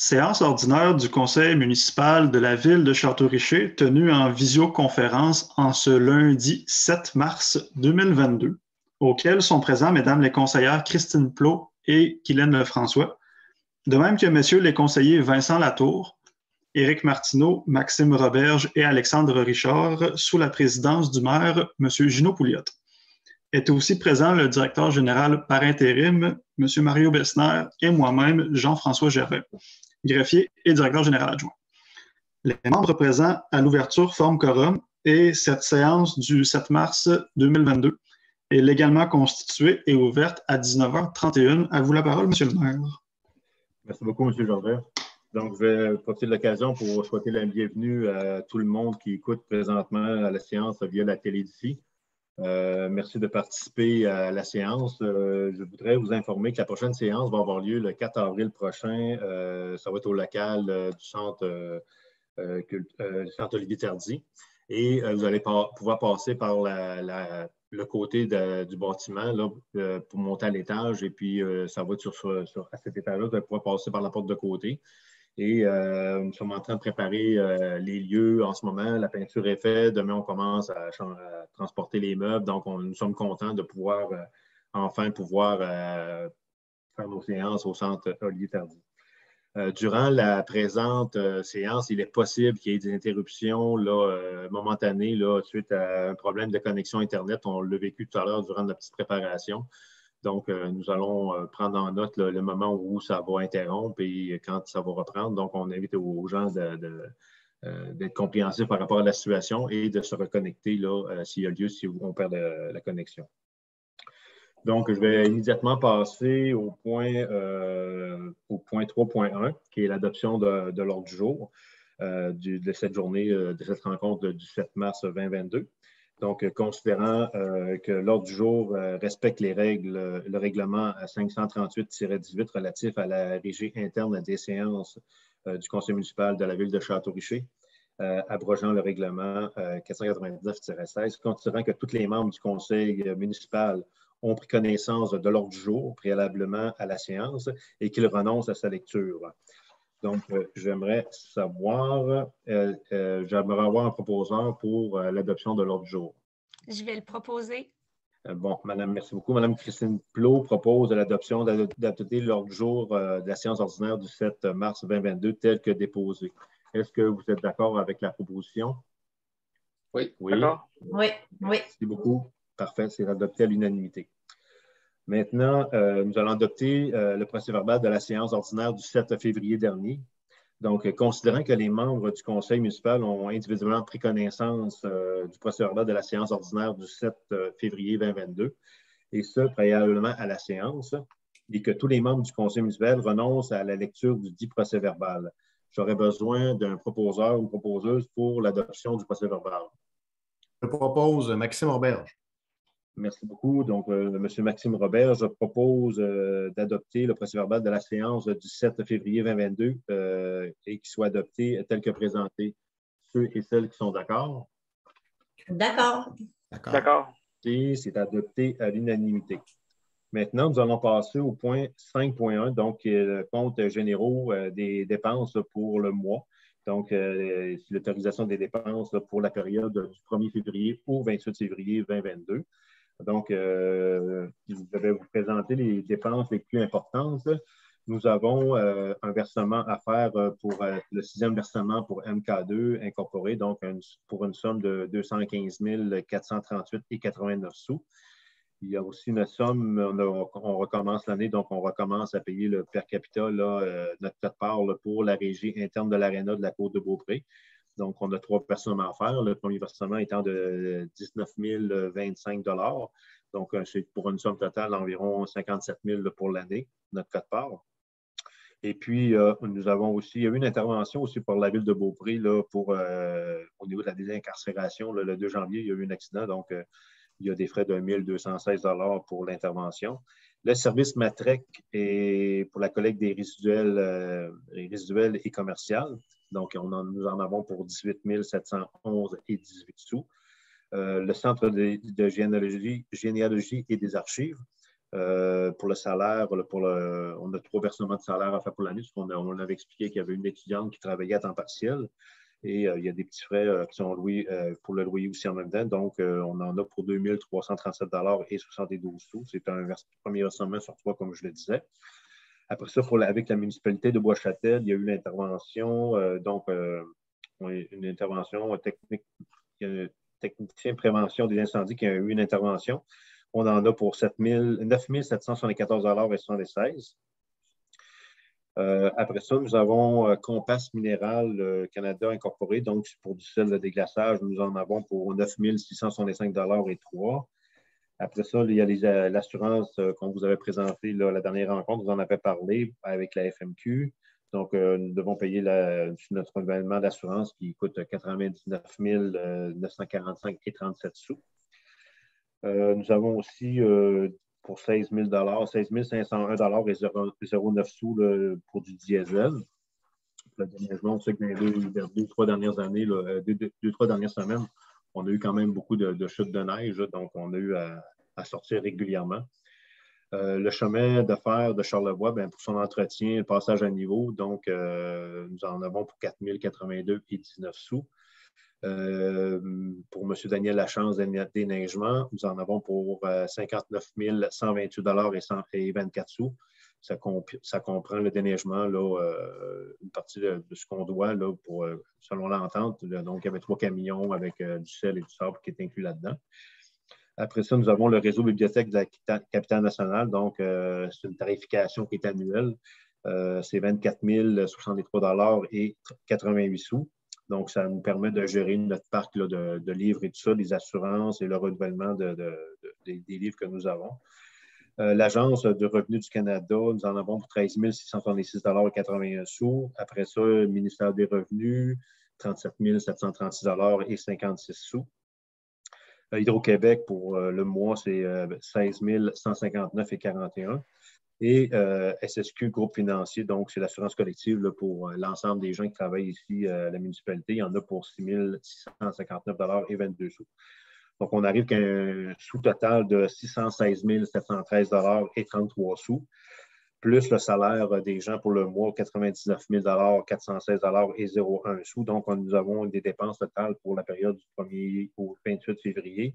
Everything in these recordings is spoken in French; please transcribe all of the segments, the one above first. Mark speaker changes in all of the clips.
Speaker 1: Séance ordinaire du conseil municipal de la ville de Château-Richer tenue en visioconférence en ce lundi 7 mars 2022, auquel sont présents mesdames les conseillères Christine Plot et Guylaine Lefrançois, de même que messieurs les conseillers Vincent Latour, Éric Martineau, Maxime Roberge et Alexandre Richard, sous la présidence du maire, M. Gino Pouliot. Est aussi présent le directeur général par intérim, M. Mario Bessner, et moi-même, Jean-François Gervais greffier et directeur général adjoint. Les membres présents à l'ouverture forment quorum et cette séance du 7 mars 2022 est légalement constituée et ouverte à 19h31. À vous la parole, Monsieur le maire.
Speaker 2: Merci beaucoup, Monsieur Jordan. Donc, je vais profiter de l'occasion pour souhaiter la bienvenue à tout le monde qui écoute présentement la séance via la télé d'ici. Euh, merci de participer à la séance. Euh, je voudrais vous informer que la prochaine séance va avoir lieu le 4 avril prochain. Euh, ça va être au local du centre, centre Olivier Tardy. Et vous allez pouvoir passer par le côté du bâtiment pour monter à l'étage. Et puis, ça va être sur, sur à cet étage-là, vous allez pouvoir passer par la porte de côté. Et euh, nous sommes en train de préparer euh, les lieux en ce moment. La peinture est faite. Demain, on commence à, transporter les meubles. Donc, nous sommes contents de pouvoir euh, enfin pouvoir faire nos séances au centre Olivier Tardy. durant la présente séance, il est possible qu'il y ait des interruptions là, momentanées là, suite à un problème de connexion Internet. On l'a vécu tout à l'heure durant la petite préparation. Donc, euh, nous allons euh, prendre en note le moment où ça va interrompre et quand ça va reprendre. Donc, on invite aux gens euh, d'être compréhensifs par rapport à la situation et de se reconnecter s'il y a lieu, si on perd la connexion. Donc, je vais immédiatement passer au point 3.1, qui est l'adoption de, l'ordre du jour de cette journée, de cette rencontre du 7 mars 2022. Donc, euh, considérant euh, que l'ordre du jour euh, respecte les règles, le règlement 538-18 relatif à la régie interne des séances du conseil municipal de la ville de Château-Richer, abrogeant le règlement 499-16, considérant que tous les membres du conseil municipal ont pris connaissance de l'ordre du jour préalablement à la séance et qu'ils renoncent à sa lecture. Donc, euh, j'aimerais savoir, euh, euh, j'aimerais avoir un proposeur pour l'adoption de l'ordre du jour.
Speaker 3: Je vais le proposer.
Speaker 2: Bon, Madame, merci beaucoup. Madame Christine Plot propose l'adoption d'adopter l'ordre du jour de la séance ordinaire du 7 mars 2022 tel que déposé. Est-ce que vous êtes d'accord avec la proposition?
Speaker 4: Oui.
Speaker 3: Oui. Oui. oui.
Speaker 2: Merci beaucoup. Parfait, c'est adopté à l'unanimité. Maintenant, euh, nous allons adopter euh, le procès verbal de la séance ordinaire du 7 février dernier. Donc, euh, considérant que les membres du conseil municipal ont individuellement pris connaissance du procès verbal de la séance ordinaire du 7 février 2022, et ce, préalablement à la séance, et que tous les membres du conseil municipal renoncent à la lecture du dit procès verbal. J'aurais besoin d'un proposeur ou proposeuse pour l'adoption du procès verbal.
Speaker 4: Je propose Maxime Auberge.
Speaker 2: Merci beaucoup. Donc, euh, M. Maxime Robert, je propose euh, d'adopter le procès-verbal de la séance du 7 février 2022 euh, et qu'il soit adopté tel que présenté. Ceux et celles qui sont d'accord?
Speaker 3: D'accord.
Speaker 4: D'accord.
Speaker 2: C'est adopté à l'unanimité. Maintenant, nous allons passer au point 5.1, donc le compte généraux des dépenses pour le mois. Donc, l'autorisation des dépenses pour la période du 1er février au 28 février 2022. Donc, euh, je vais vous présenter les dépenses les plus importantes. Nous avons euh, un versement à faire euh, pour le sixième versement pour MK2 incorporé, donc pour une somme de 215 438 et 89 sous. Il y a aussi une somme, on, recommence l'année, donc on recommence à payer le per capita, notre part pour la régie interne de l'Arena de la Côte de Beaupré. Donc, on a trois versements à faire. Le premier versement étant de 19 025 Donc, euh, c'est pour une somme totale d'environ 57 000 pour l'année, notre code part. Et puis, euh, nous avons aussi, il y a eu une intervention aussi pour la ville de Beaupré là, pour, euh, au niveau de la désincarcération. le 2 janvier, il y a eu un accident, donc il y a des frais de 1 216 pour l'intervention. Le service Matrec est pour la collecte des résiduels, résiduels et commerciales. Donc, on nous en avons pour 18 711 et 18 sous. Euh, le Centre de, généalogie, et des archives. pour le salaire, pour le, on a trois versements de salaire à faire pour l'année, parce qu'on on avait expliqué qu'il y avait une étudiante qui travaillait à temps partiel. Et il y a des petits frais qui sont loués pour le loyer aussi en même temps. Donc, on en a pour 2 337 et 72 sous. C'est un premier versement sur trois, comme je le disais. Après ça, avec la municipalité de Bois-Châtel, il y a eu l'intervention, euh, donc euh, une intervention technique, technicien de prévention des incendies qui a eu une intervention. On en a pour 9 774 et 76. Euh, après ça, nous avons Compass Minéral Canada Incorporé, donc pour du sel de déglaçage, nous en avons pour 9 665 et 3. Après ça, il y a l'assurance euh, qu'on vous avait présentée la dernière rencontre, vous en avez parlé avec la FMQ. Donc, euh, nous devons payer notre renouvellement d'assurance qui coûte 99 945 et 37 sous. Euh, nous avons aussi pour 16 000 16 501 et 0,9 sous pour du diesel. Le déneigement, on sait que dans les deux, trois dernières années, deux, trois dernières semaines, on a eu quand même beaucoup de, chutes de neige, donc on a eu à, sortir régulièrement. Euh, le chemin de fer de Charlevoix, bien, pour son entretien, le passage à niveau, donc euh, nous en avons pour 4 082 et 19 sous. Euh, pour M. Daniel Lachance déneigement, nous en avons pour 59 128 et, 24 sous. Ça, comprend le déneigement, là, une partie de, ce qu'on doit là, pour, selon l'entente. Donc, il y avait trois camions avec du sel et du sable qui est inclus là-dedans. Après ça, nous avons le réseau bibliothèque de la capitale nationale. Donc, euh, c'est une tarification qui est annuelle. Euh, c'est 24 063 et 88 sous. Donc, ça nous permet de gérer notre parc de, livres et tout ça, les assurances et le renouvellement des, livres que nous avons. Euh, L'Agence de revenus du Canada, nous en avons pour 13 666 et 81 sous. Après ça, le ministère des Revenus, 37 736 et 56 sous. Euh, Hydro-Québec, pour euh, le mois, c'est 16 159 et 41. Et SSQ, groupe financier, donc c'est l'assurance collective pour l'ensemble des gens qui travaillent ici à la municipalité. Il y en a pour 6 659 et 22 sous. Donc, on arrive qu'à un sous-total de 616 713 et 33 sous plus le salaire des gens pour le mois, 99 000 416 et 0,1 sous. Donc, nous avons des dépenses totales pour la période du 1er au 28 février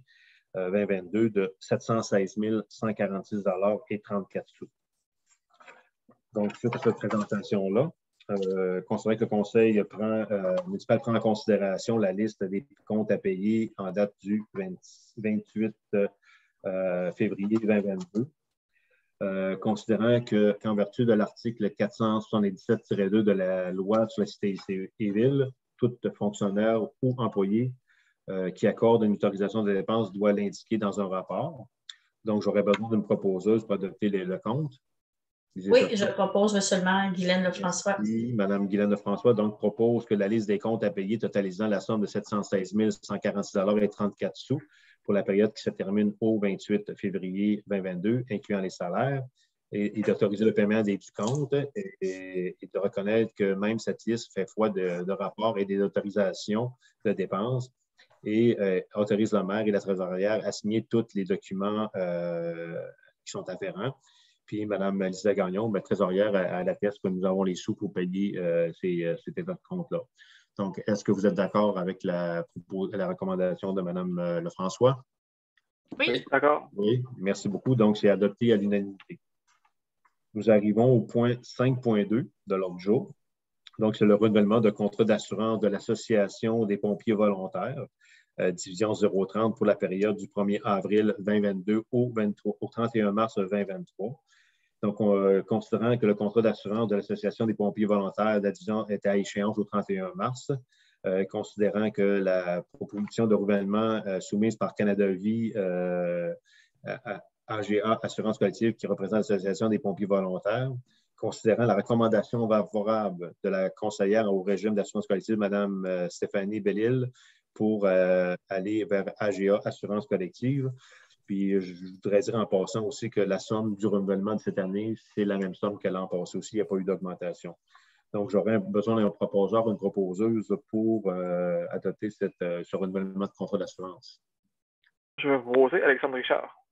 Speaker 2: 2022 euh, de 716 146 et 34 sous. Donc, sur cette présentation-là, euh, considérez que le Conseil prend, euh, municipal prend en considération la liste des comptes à payer en date du 28 euh, février 2022. Euh, considérant qu'en vertu de l'article 477-2 de la loi sur la cité civile, tout fonctionnaire ou employé qui accorde une autorisation de dépenses doit l'indiquer dans un rapport. Donc, j'aurais besoin d'une proposeuse pour adopter le compte.
Speaker 3: Oui, je propose seulement Guylaine Lefrançois.
Speaker 2: Oui, Mme Guylaine Lefrançois donc propose que la liste des comptes à payer totalisant la somme de 716 146 et 34 sous pour la période qui se termine au 28 février 2022, incluant les salaires, et, d'autoriser le paiement des comptes et, de reconnaître que même cette liste fait foi de, rapports et des autorisations de dépenses et euh, autorise la maire et la trésorière à signer tous les documents euh, qui sont afférents. Puis Mme Lisa Gagnon, ma trésorière, à, la tête que nous avons les sous pour payer euh, ces, cet état de compte-là. Donc, est-ce que vous êtes d'accord avec la, recommandation de Mme euh, Lefrançois?
Speaker 3: Oui,
Speaker 4: d'accord.
Speaker 2: Oui, merci beaucoup. Donc, c'est adopté à l'unanimité. Nous arrivons au point 5.2 de l'ordre du jour. Donc, c'est le renouvellement de contrat d'assurance de l'Association des pompiers volontaires, euh, division 030 pour la période du 1er avril 2022 au, 23, au 31 mars 2023. Donc, euh, considérant que le contrat d'assurance de l'Association des pompiers volontaires d'Adijan était à échéance au 31 mars, euh, considérant que la proposition de renouvellement euh, soumise par Canada Vie AGA Assurance collective qui représente l'Association des pompiers volontaires, considérant la recommandation favorable de la conseillère au régime d'assurance collective, Mme Stéphanie Bellil, pour aller vers AGA Assurance collective, puis je voudrais dire en passant aussi que la somme du renouvellement de cette année, c'est la même somme que l'an passé aussi. Il n'y a pas eu d'augmentation. Donc, j'aurais besoin d'un proposeur, une proposeuse pour euh, adopter cette, euh, ce renouvellement de contrat d'assurance.
Speaker 4: Je vais vous proposer Alexandre Richard.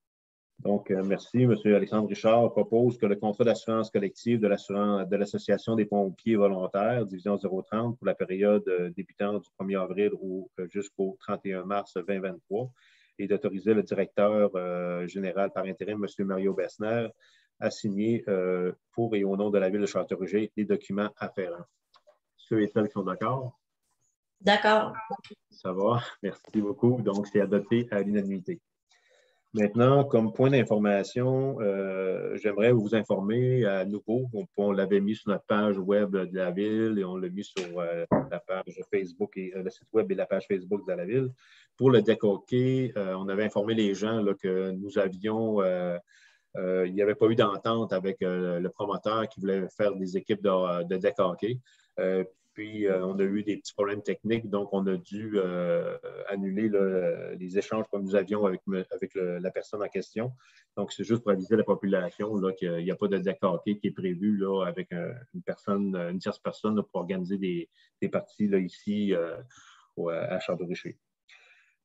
Speaker 2: Donc, euh, merci. M. Alexandre Richard propose que le contrat d'assurance collective de l'Association des pompiers volontaires, division 030, pour la période euh, débutant du 1er avril euh, jusqu'au 31 mars 2023, et d'autoriser le directeur général par intérim, M. Mario Bessner, à signer pour et au nom de la Ville de Châteaurougé les documents afférents. Ceux et celles qui sont d'accord?
Speaker 3: D'accord.
Speaker 2: Ça va. Merci beaucoup. Donc, c'est adopté à l'unanimité. Maintenant, comme point d'information, euh, j'aimerais vous informer à nouveau. On, l'avait mis sur notre page web de la ville et on l'a mis sur euh, la page Facebook et euh, le site web et la page Facebook de la ville. Pour le hockey, on avait informé les gens que nous avions, il n'y avait pas eu d'entente avec le promoteur qui voulait faire des équipes de, de. Puis, euh, on a eu des petits problèmes techniques, donc on a dû euh, annuler les échanges que nous avions avec, la personne en question. Donc, c'est juste pour aviser la population qu'il n'y a pas de décor qui est prévu avec une personne, une tierce personne pour organiser des, parties ici euh, à Château-Richer.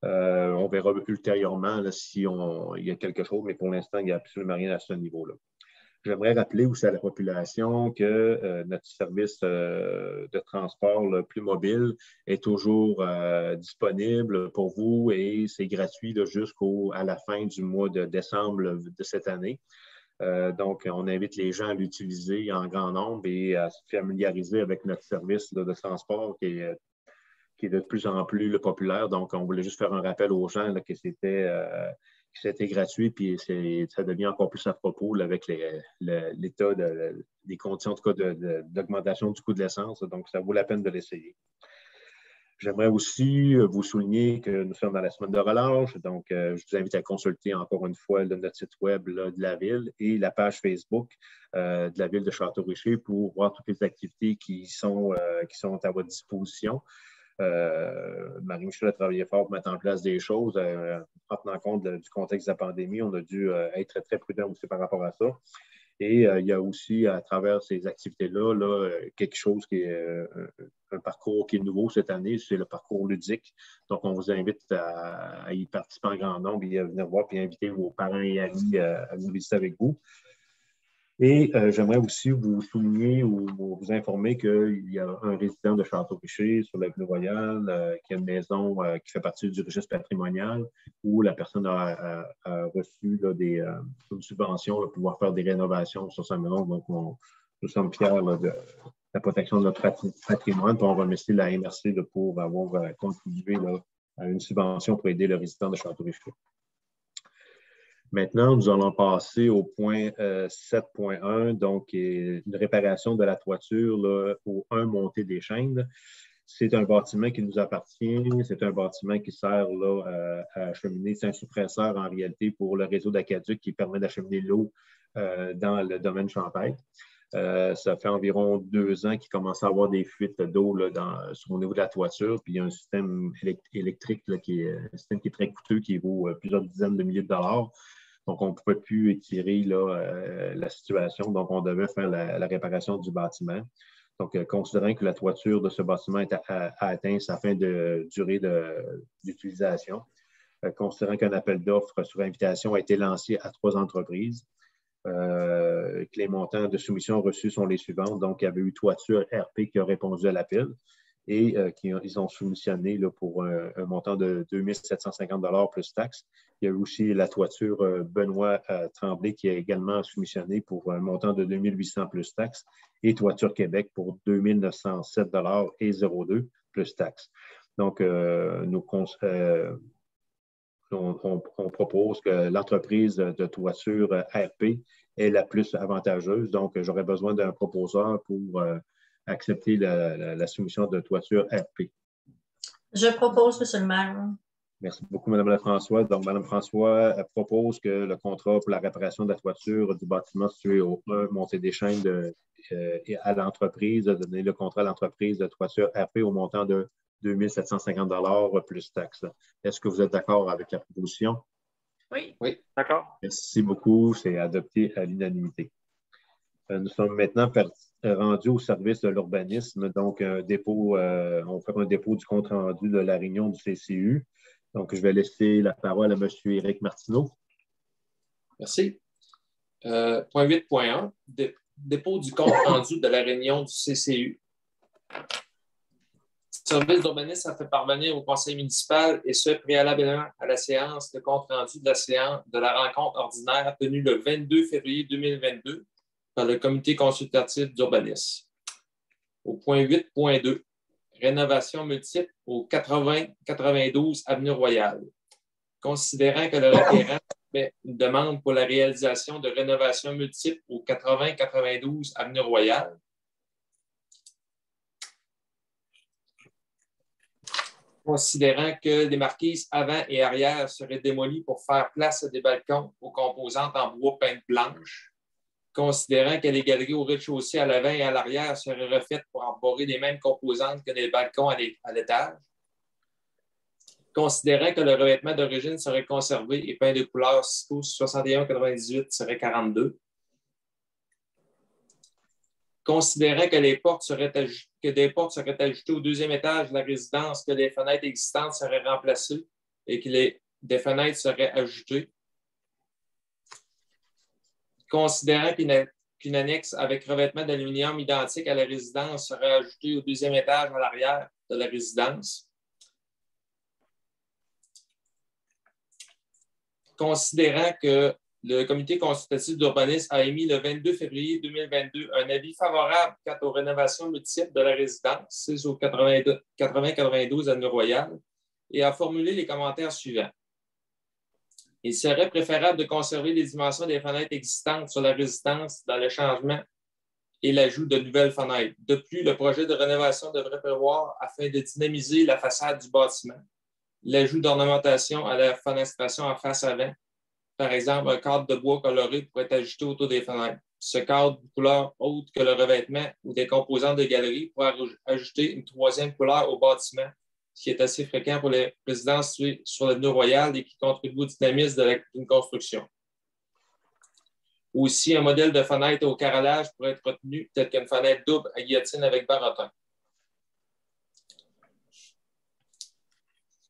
Speaker 2: on verra ultérieurement s'il y a quelque chose, mais pour l'instant, il n'y a absolument rien à ce niveau-là. J'aimerais rappeler aussi à la population que euh, notre service euh, de transport le plus mobile est toujours euh, disponible pour vous et c'est gratuit jusqu'à la fin du mois de décembre de cette année. donc, on invite les gens à l'utiliser en grand nombre et à se familiariser avec notre service de transport qui est, qui est, de plus en plus populaire. Donc, on voulait juste faire un rappel aux gens que c'était c'était gratuit, puis ça devient encore plus à propos avec l'état des conditions d'augmentation du coût de l'essence. Donc, ça vaut la peine de l'essayer. J'aimerais aussi euh, vous souligner que nous sommes dans la semaine de relâche. Donc, euh, je vous invite à consulter encore une fois notre site web de la ville et la page Facebook euh, de la ville de Château-Richer pour voir toutes les activités qui sont, qui sont à votre disposition. Euh, Marie-Michel a travaillé fort pour mettre en place des choses. Euh, en tenant compte du contexte de la pandémie, on a dû euh, être très, prudent aussi par rapport à ça. Et il y a aussi, à travers ces activités-là, là, quelque chose qui est un parcours qui est nouveau cette année, c'est le parcours ludique. Donc, on vous invite à, y participer en grand nombre et à venir voir puis inviter vos parents et amis à venir visiter avec vous. Et euh, j'aimerais aussi vous souligner ou vous informer qu'il y a un résident de Château-Richer sur l'avenue Royale euh, qui a une maison euh, qui fait partie du registre patrimonial où la personne a, reçu des, une subvention pour pouvoir faire des rénovations sur sa maison. Donc, nous sommes fiers de la protection de notre patrimoine. on remercie la MRC pour avoir contribué à une subvention pour aider le résident de Château-Richer. Maintenant, nous allons passer au point 7.1, euh, donc une réparation de la toiture au 1 montée des chaînes. C'est un bâtiment qui nous appartient. C'est un bâtiment qui sert là, à, acheminer. C'est un suppresseur en réalité pour le réseau d'Acaduc qui permet d'acheminer l'eau euh, dans le domaine champêtre. Euh, ça fait environ deux ans qu'il commence à avoir des fuites d'eau au niveau de la toiture. Puis il y a un système électrique qui est très coûteux, qui vaut plusieurs dizaines de milliers de dollars. Donc, on ne pouvait plus étirer euh, la situation. Donc, on devait faire la, réparation du bâtiment. Donc, euh, considérant que la toiture de ce bâtiment a, atteint sa fin de durée d'utilisation, euh, considérant qu'un appel d'offres sur invitation a été lancé à trois entreprises, que les montants de soumission reçus sont les suivants. Donc, il y avait eu Toiture RP qui a répondu à l'appel et euh, qui, ils ont soumissionné pour un, montant de 2 750 plus taxes. Il y a aussi la toiture euh, Benoît euh, Tremblay qui a également soumissionné pour un montant de 2 800 plus taxes et Toiture Québec pour 2 907 et 0,2 plus taxes. Donc, nous, on, on, propose que l'entreprise de toiture RP est la plus avantageuse. Donc, j'aurais besoin d'un proposeur pour accepter la, soumission de toiture RP.
Speaker 3: Je propose, M. le maire.
Speaker 2: Merci beaucoup, Mme Lefrançois. Donc, Mme François propose que le contrat pour la réparation de la toiture du bâtiment situé au 1 Montée des Chaînes de, euh, à l'entreprise, donner le contrat à l'entreprise de toiture RP au montant de 2 750 plus taxes. Est-ce que vous êtes d'accord avec la proposition?
Speaker 3: Oui.
Speaker 4: Oui, d'accord.
Speaker 2: Merci beaucoup. C'est adopté à l'unanimité. Euh, nous sommes maintenant rendus au service de l'urbanisme. Donc, un dépôt, euh, on fait un dépôt du compte rendu de la réunion du CCU. Donc, je vais laisser la parole à M. Éric Martineau.
Speaker 5: Merci. Euh, point 8.1, dépôt du compte rendu de la réunion du CCU. Le service d'urbanisme a fait parvenir au conseil municipal et ce préalablement à la séance de compte rendu de la séance de la rencontre ordinaire tenue le 22 février 2022 par le comité consultatif d'urbanisme. Au point 8.2, rénovation multiple au 80-92 Avenue Royale. Considérant que le requérant fait une demande pour la réalisation de rénovation multiple au 80-92 Avenue Royale, considérant que les marquises avant et arrière seraient démolies pour faire place à des balcons aux composantes en bois peinte blanche, considérant que les galeries au rez-de-chaussée à l'avant et à l'arrière seraient refaites pour emborer les mêmes composantes que les balcons à l'étage, considérant que le revêtement d'origine serait conservé et peint de couleur 61-98 serait 42, considérant que, les portes seraient que des portes seraient ajoutées au deuxième étage de la résidence, que les fenêtres existantes seraient remplacées et que des fenêtres seraient ajoutées. Considérant qu'une annexe avec revêtement d'aluminium identique à la résidence serait ajoutée au deuxième étage à l'arrière de la résidence. Considérant que le comité consultatif d'urbanisme a émis le 22 février 2022 un avis favorable quant aux rénovations multiples de la résidence, c'est au 80-92 à Royal, et a formulé les commentaires suivants. Il serait préférable de conserver les dimensions des fenêtres existantes sur la résidence dans le changement et l'ajout de nouvelles fenêtres. De plus, le projet de rénovation devrait prévoir, afin de dynamiser la façade du bâtiment, l'ajout d'ornementation à la fenestration en face avant par exemple, un cadre de bois coloré pourrait être ajouté autour des fenêtres. Ce cadre de couleur autre que le revêtement ou des composants de galerie pourrait ajouter une troisième couleur au bâtiment, qui est assez fréquent pour les résidences situées sur l'avenue Royale et qui contribue au dynamisme d'une construction. Aussi, un modèle de fenêtre au carrelage pourrait être retenu, tel qu'une fenêtre double à guillotine avec barotin.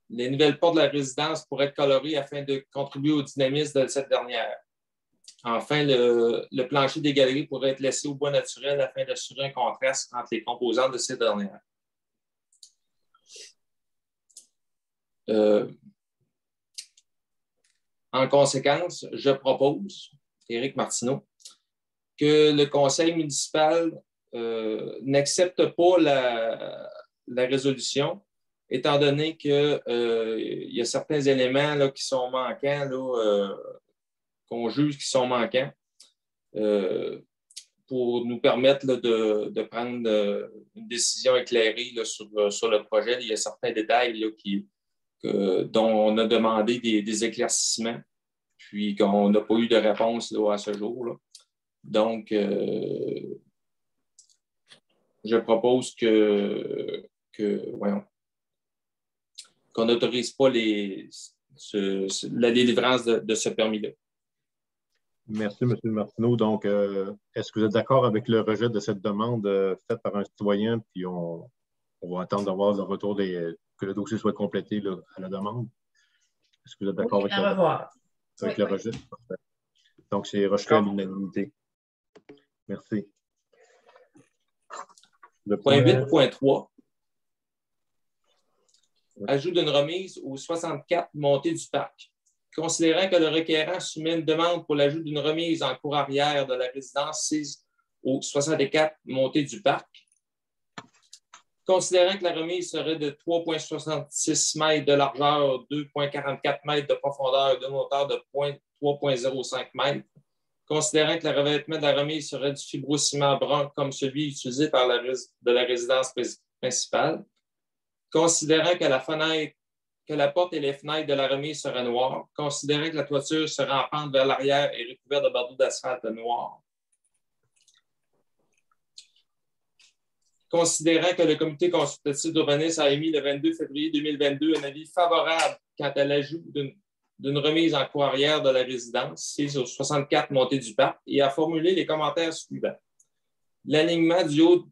Speaker 5: Les nouvelles portes de la résidence pourraient être colorées afin de contribuer au dynamisme de cette dernière. Enfin, le, plancher des galeries pourrait être laissé au bois naturel afin d'assurer un contraste entre les composantes de ces dernières. Euh, en conséquence, je propose, Éric Martineau, que le conseil municipal euh, n'accepte pas la, résolution étant donné qu'il euh, y a certains éléments là, qui sont manquants, qu'on juge qui sont manquants, pour nous permettre de, prendre une décision éclairée sur, le projet. Il y a certains détails qui, dont on a demandé des, éclaircissements, puis qu'on n'a pas eu de réponse à ce jour. Donc, je propose que, que voyons, qu'on n'autorise pas la délivrance de, ce permis-là.
Speaker 2: Merci, M. Martineau. Donc, euh, est-ce que vous êtes d'accord avec le rejet de cette demande euh, faite par un citoyen, puis on, va attendre d'avoir le retour des, que le dossier soit complété à la demande? Est-ce que vous êtes d'accord avec, le, rejet? Donc, c'est rejeté à l'unanimité. Merci.
Speaker 5: Le point 8.3 ajout d'une remise aux 64 montées du parc. Considérant que le requérant soumet une demande pour l'ajout d'une remise en cour arrière de la résidence 6 aux 64 montées du parc, considérant que la remise serait de 3,66 mètres de largeur, 2,44 mètres de profondeur et d'une hauteur de 3,05 mètres, considérant que le revêtement de la remise serait du fibrociment brun comme celui utilisé par la, de la résidence principale, considérant que la fenêtre, que la porte et les fenêtres de la remise seraient noires, considérant que la toiture serait en pente vers l'arrière et recouverte de bardeaux d'asphalte noir, considérant que le comité consultatif d'urbanisme a émis le 22 février 2022 un avis favorable quant à l'ajout d'une remise en cour arrière de la résidence, c'est aux 64 montées du parc, et a formulé les commentaires suivants. L'alignement du haut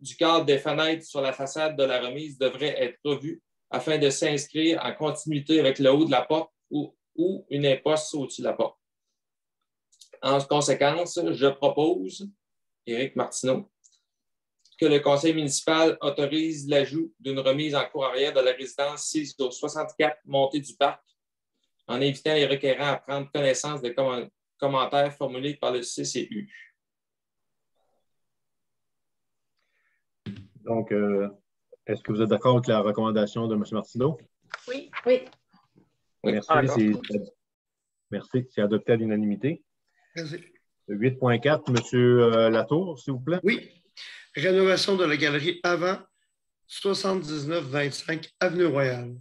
Speaker 5: du cadre des fenêtres sur la façade de la remise devrait être revu afin de s'inscrire en continuité avec le haut de la porte ou, une imposte au-dessus de la porte. En conséquence, je propose, Éric Martineau, que le conseil municipal autorise l'ajout d'une remise en cours arrière de la résidence 6 au 64 montée du parc en invitant les requérants à prendre connaissance des commentaires formulés par le CCU.
Speaker 2: Donc, euh, est-ce que vous êtes d'accord avec la recommandation de M. Martineau?
Speaker 3: Oui. Oui.
Speaker 2: Merci. Merci. C'est adopté à l'unanimité. 8.4, M. Latour, s'il vous plaît.
Speaker 6: Oui. Rénovation de la galerie avant 79-25 Avenue Royale.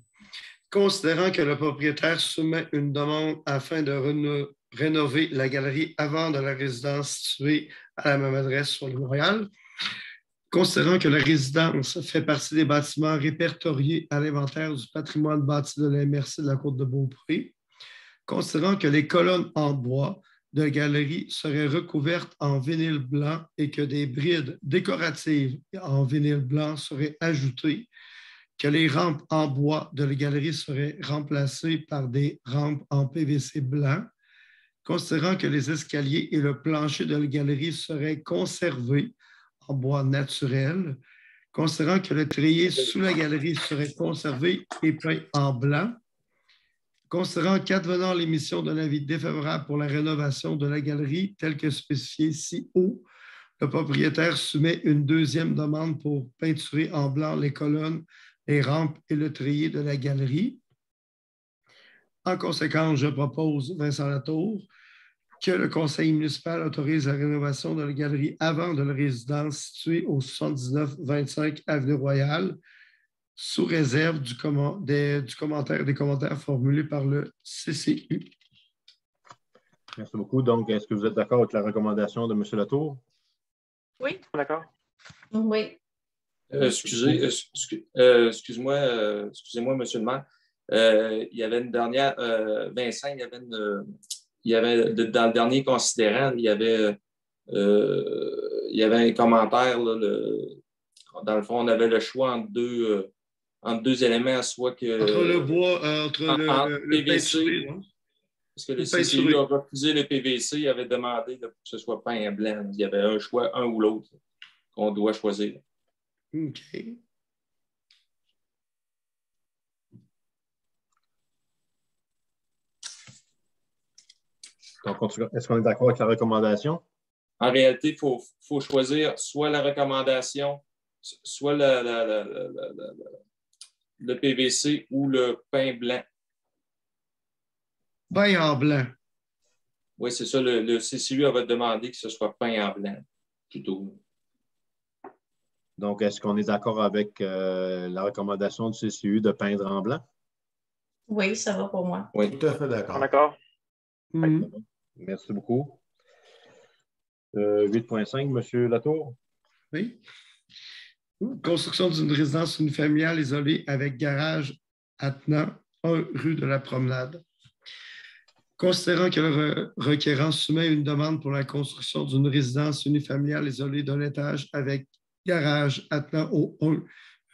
Speaker 6: Considérant que le propriétaire soumet une demande afin de rénover la galerie avant de la résidence située à la même adresse sur Royale, considérant que la résidence fait partie des bâtiments répertoriés à l'inventaire du patrimoine bâti de la MRC de la Côte de Beaupré, considérant que les colonnes en bois de galerie seraient recouvertes en vinyle blanc et que des brides décoratives en vinyle blanc seraient ajoutées, que les rampes en bois de la galerie seraient remplacées par des rampes en PVC blanc, considérant que les escaliers et le plancher de la galerie seraient conservés en bois naturel, considérant que le treillis sous la galerie serait conservé et peint en blanc, considérant qu'advenant l'émission d'un avis défavorable pour la rénovation de la galerie telle que spécifiée ci haut, le propriétaire soumet une deuxième demande pour peinturer en blanc les colonnes, les rampes et le treillis de la galerie. En conséquence, je propose, Vincent Latour, que le conseil municipal autorise la rénovation de la galerie avant de la résidence située au 79-25 Avenue Royale, sous réserve du, du commentaire, des commentaires formulés par le CCU.
Speaker 2: Merci beaucoup. Donc, est-ce que vous êtes d'accord avec la recommandation de M. Latour?
Speaker 3: Oui.
Speaker 4: D'accord.
Speaker 3: Oui.
Speaker 5: Euh, excusez, euh, excuse-moi, euh, excusez-moi, M. le maire. il y avait une dernière, Vincent, il y avait une, il y avait, dans le dernier considérant, il y avait, euh, il y avait un commentaire. dans le fond, on avait le choix entre deux, euh, entre deux éléments, soit que.
Speaker 6: Entre le bois, euh, entre le,
Speaker 5: PVC. parce que le CCU a refusé le PVC, il avait demandé que ce soit peint en blanc. Il y avait un choix, un ou l'autre, qu'on doit choisir.
Speaker 6: OK.
Speaker 2: est-ce qu'on est d'accord avec la recommandation?
Speaker 5: En réalité, il faut, choisir soit la recommandation, soit le PVC ou le pain blanc?
Speaker 6: Pain en blanc.
Speaker 5: Oui, c'est ça. Le, CCU avait demandé que ce soit pain en blanc, plutôt.
Speaker 2: Donc, est-ce qu'on est d'accord avec euh, la recommandation du CCU de peindre en blanc?
Speaker 3: Oui, ça va pour moi.
Speaker 2: Oui,
Speaker 4: tout à fait d'accord. D'accord?
Speaker 6: Mhm.
Speaker 2: Merci beaucoup. 8.5, euh, M. Latour?
Speaker 6: Oui. Construction d'une résidence unifamiliale isolée avec garage attenant 1 rue de la Promenade. Considérant que le requérant soumet une demande pour la construction d'une résidence unifamiliale isolée d'un étage avec garage attenant au 1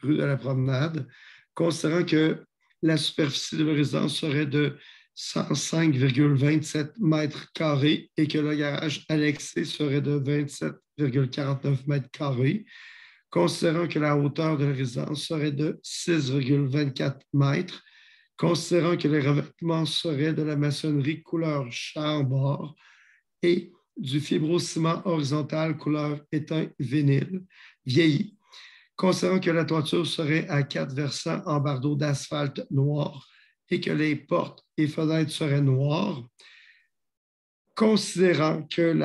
Speaker 6: rue de la Promenade, considérant que la superficie de la résidence serait de 105,27 mètres carrés et que le garage annexé serait de 27,49 mètres carrés, considérant que la hauteur de la résidence serait de 6,24 mètres, considérant que les revêtements seraient de la maçonnerie couleur charbord et du fibrociment horizontal couleur éteint vinyle vieilli, considérant que la toiture serait à quatre versants en bardeaux d'asphalte noir et que les portes et fenêtres seraient noires, considérant que,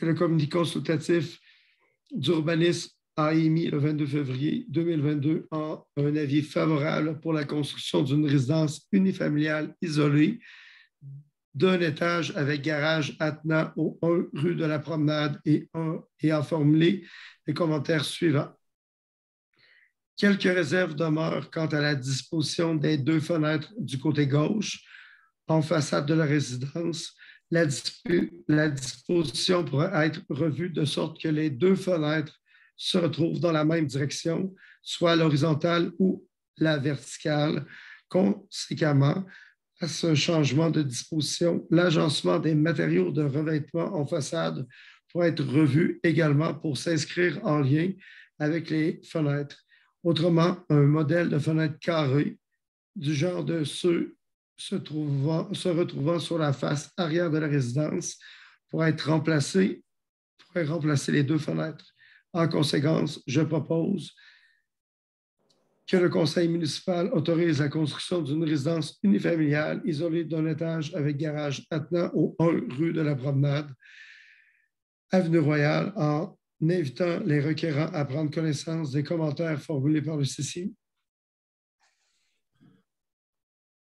Speaker 6: le comité consultatif d'urbanisme a émis le 22 février 2022 un avis favorable pour la construction d'une résidence unifamiliale isolée d'un étage avec garage attenant au 1 rue de la Promenade et, un, et a formulé les commentaires suivants. Quelques réserves demeurent quant à la disposition des deux fenêtres du côté gauche en façade de la résidence. La, disposition pourrait être revue de sorte que les deux fenêtres se retrouvent dans la même direction, soit l'horizontale ou la verticale. Conséquemment, à ce changement de disposition. L'agencement des matériaux de revêtement en façade pourra être revu également pour s'inscrire en lien avec les fenêtres. Autrement, un modèle de fenêtre carrée du genre de ceux se, se retrouvant sur la face arrière de la résidence pourrait être remplacé, pourrait remplacer les deux fenêtres. En conséquence, je propose que le conseil municipal autorise la construction d'une résidence unifamiliale isolée d'un étage avec garage attenant au 1 rue de la Promenade, Avenue Royale, en invitant les requérants à prendre connaissance des commentaires formulés par le CCI.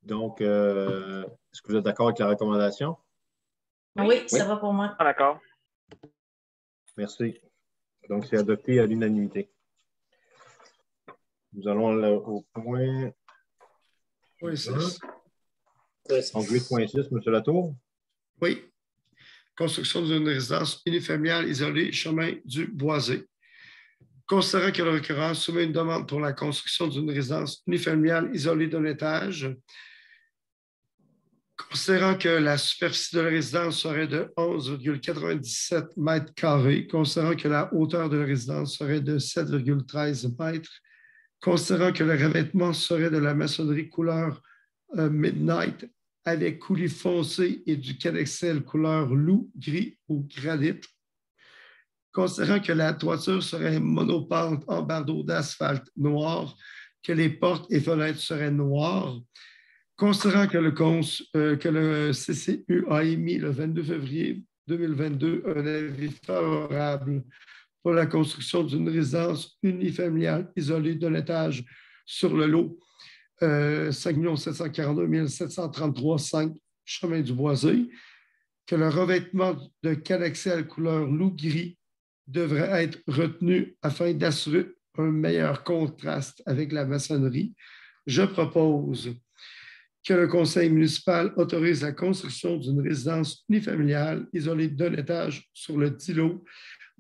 Speaker 2: Donc, euh, est-ce que vous êtes d'accord avec la recommandation?
Speaker 3: Oui, ça va pour moi.
Speaker 4: Ah, d'accord.
Speaker 2: Merci. Donc, c'est adopté à l'unanimité. Nous allons au point.
Speaker 6: Oui, c'est
Speaker 2: Donc, 8.6, M. Latour.
Speaker 6: Oui. Construction d'une résidence unifamiliale isolée, chemin du Boisé. Considérant que le requérant soumet une demande pour la construction d'une résidence unifamiliale isolée d'un étage, Considérant que la superficie de la résidence serait de 11,97 mètres carrés, considérant que la hauteur de la résidence serait de 7,13 mètres, considérant que le revêtement serait de la maçonnerie couleur euh, Midnight avec coulis foncé et du calexel couleur loup, gris ou granit, considérant que la toiture serait monopente en bardeau d'asphalte noir, que les portes et fenêtres seraient noires, Considérant que le, euh, CCU a émis le 22 février 2022 un avis favorable pour la construction d'une résidence unifamiliale isolée d'un étage sur le lot euh, 5 742 733 5 chemin du Boisé, que le revêtement de calaxel couleur loup-gris devrait être retenu afin d'assurer un meilleur contraste avec la maçonnerie. Je propose que le conseil municipal autorise la construction d'une résidence unifamiliale isolée d'un étage sur le Tilo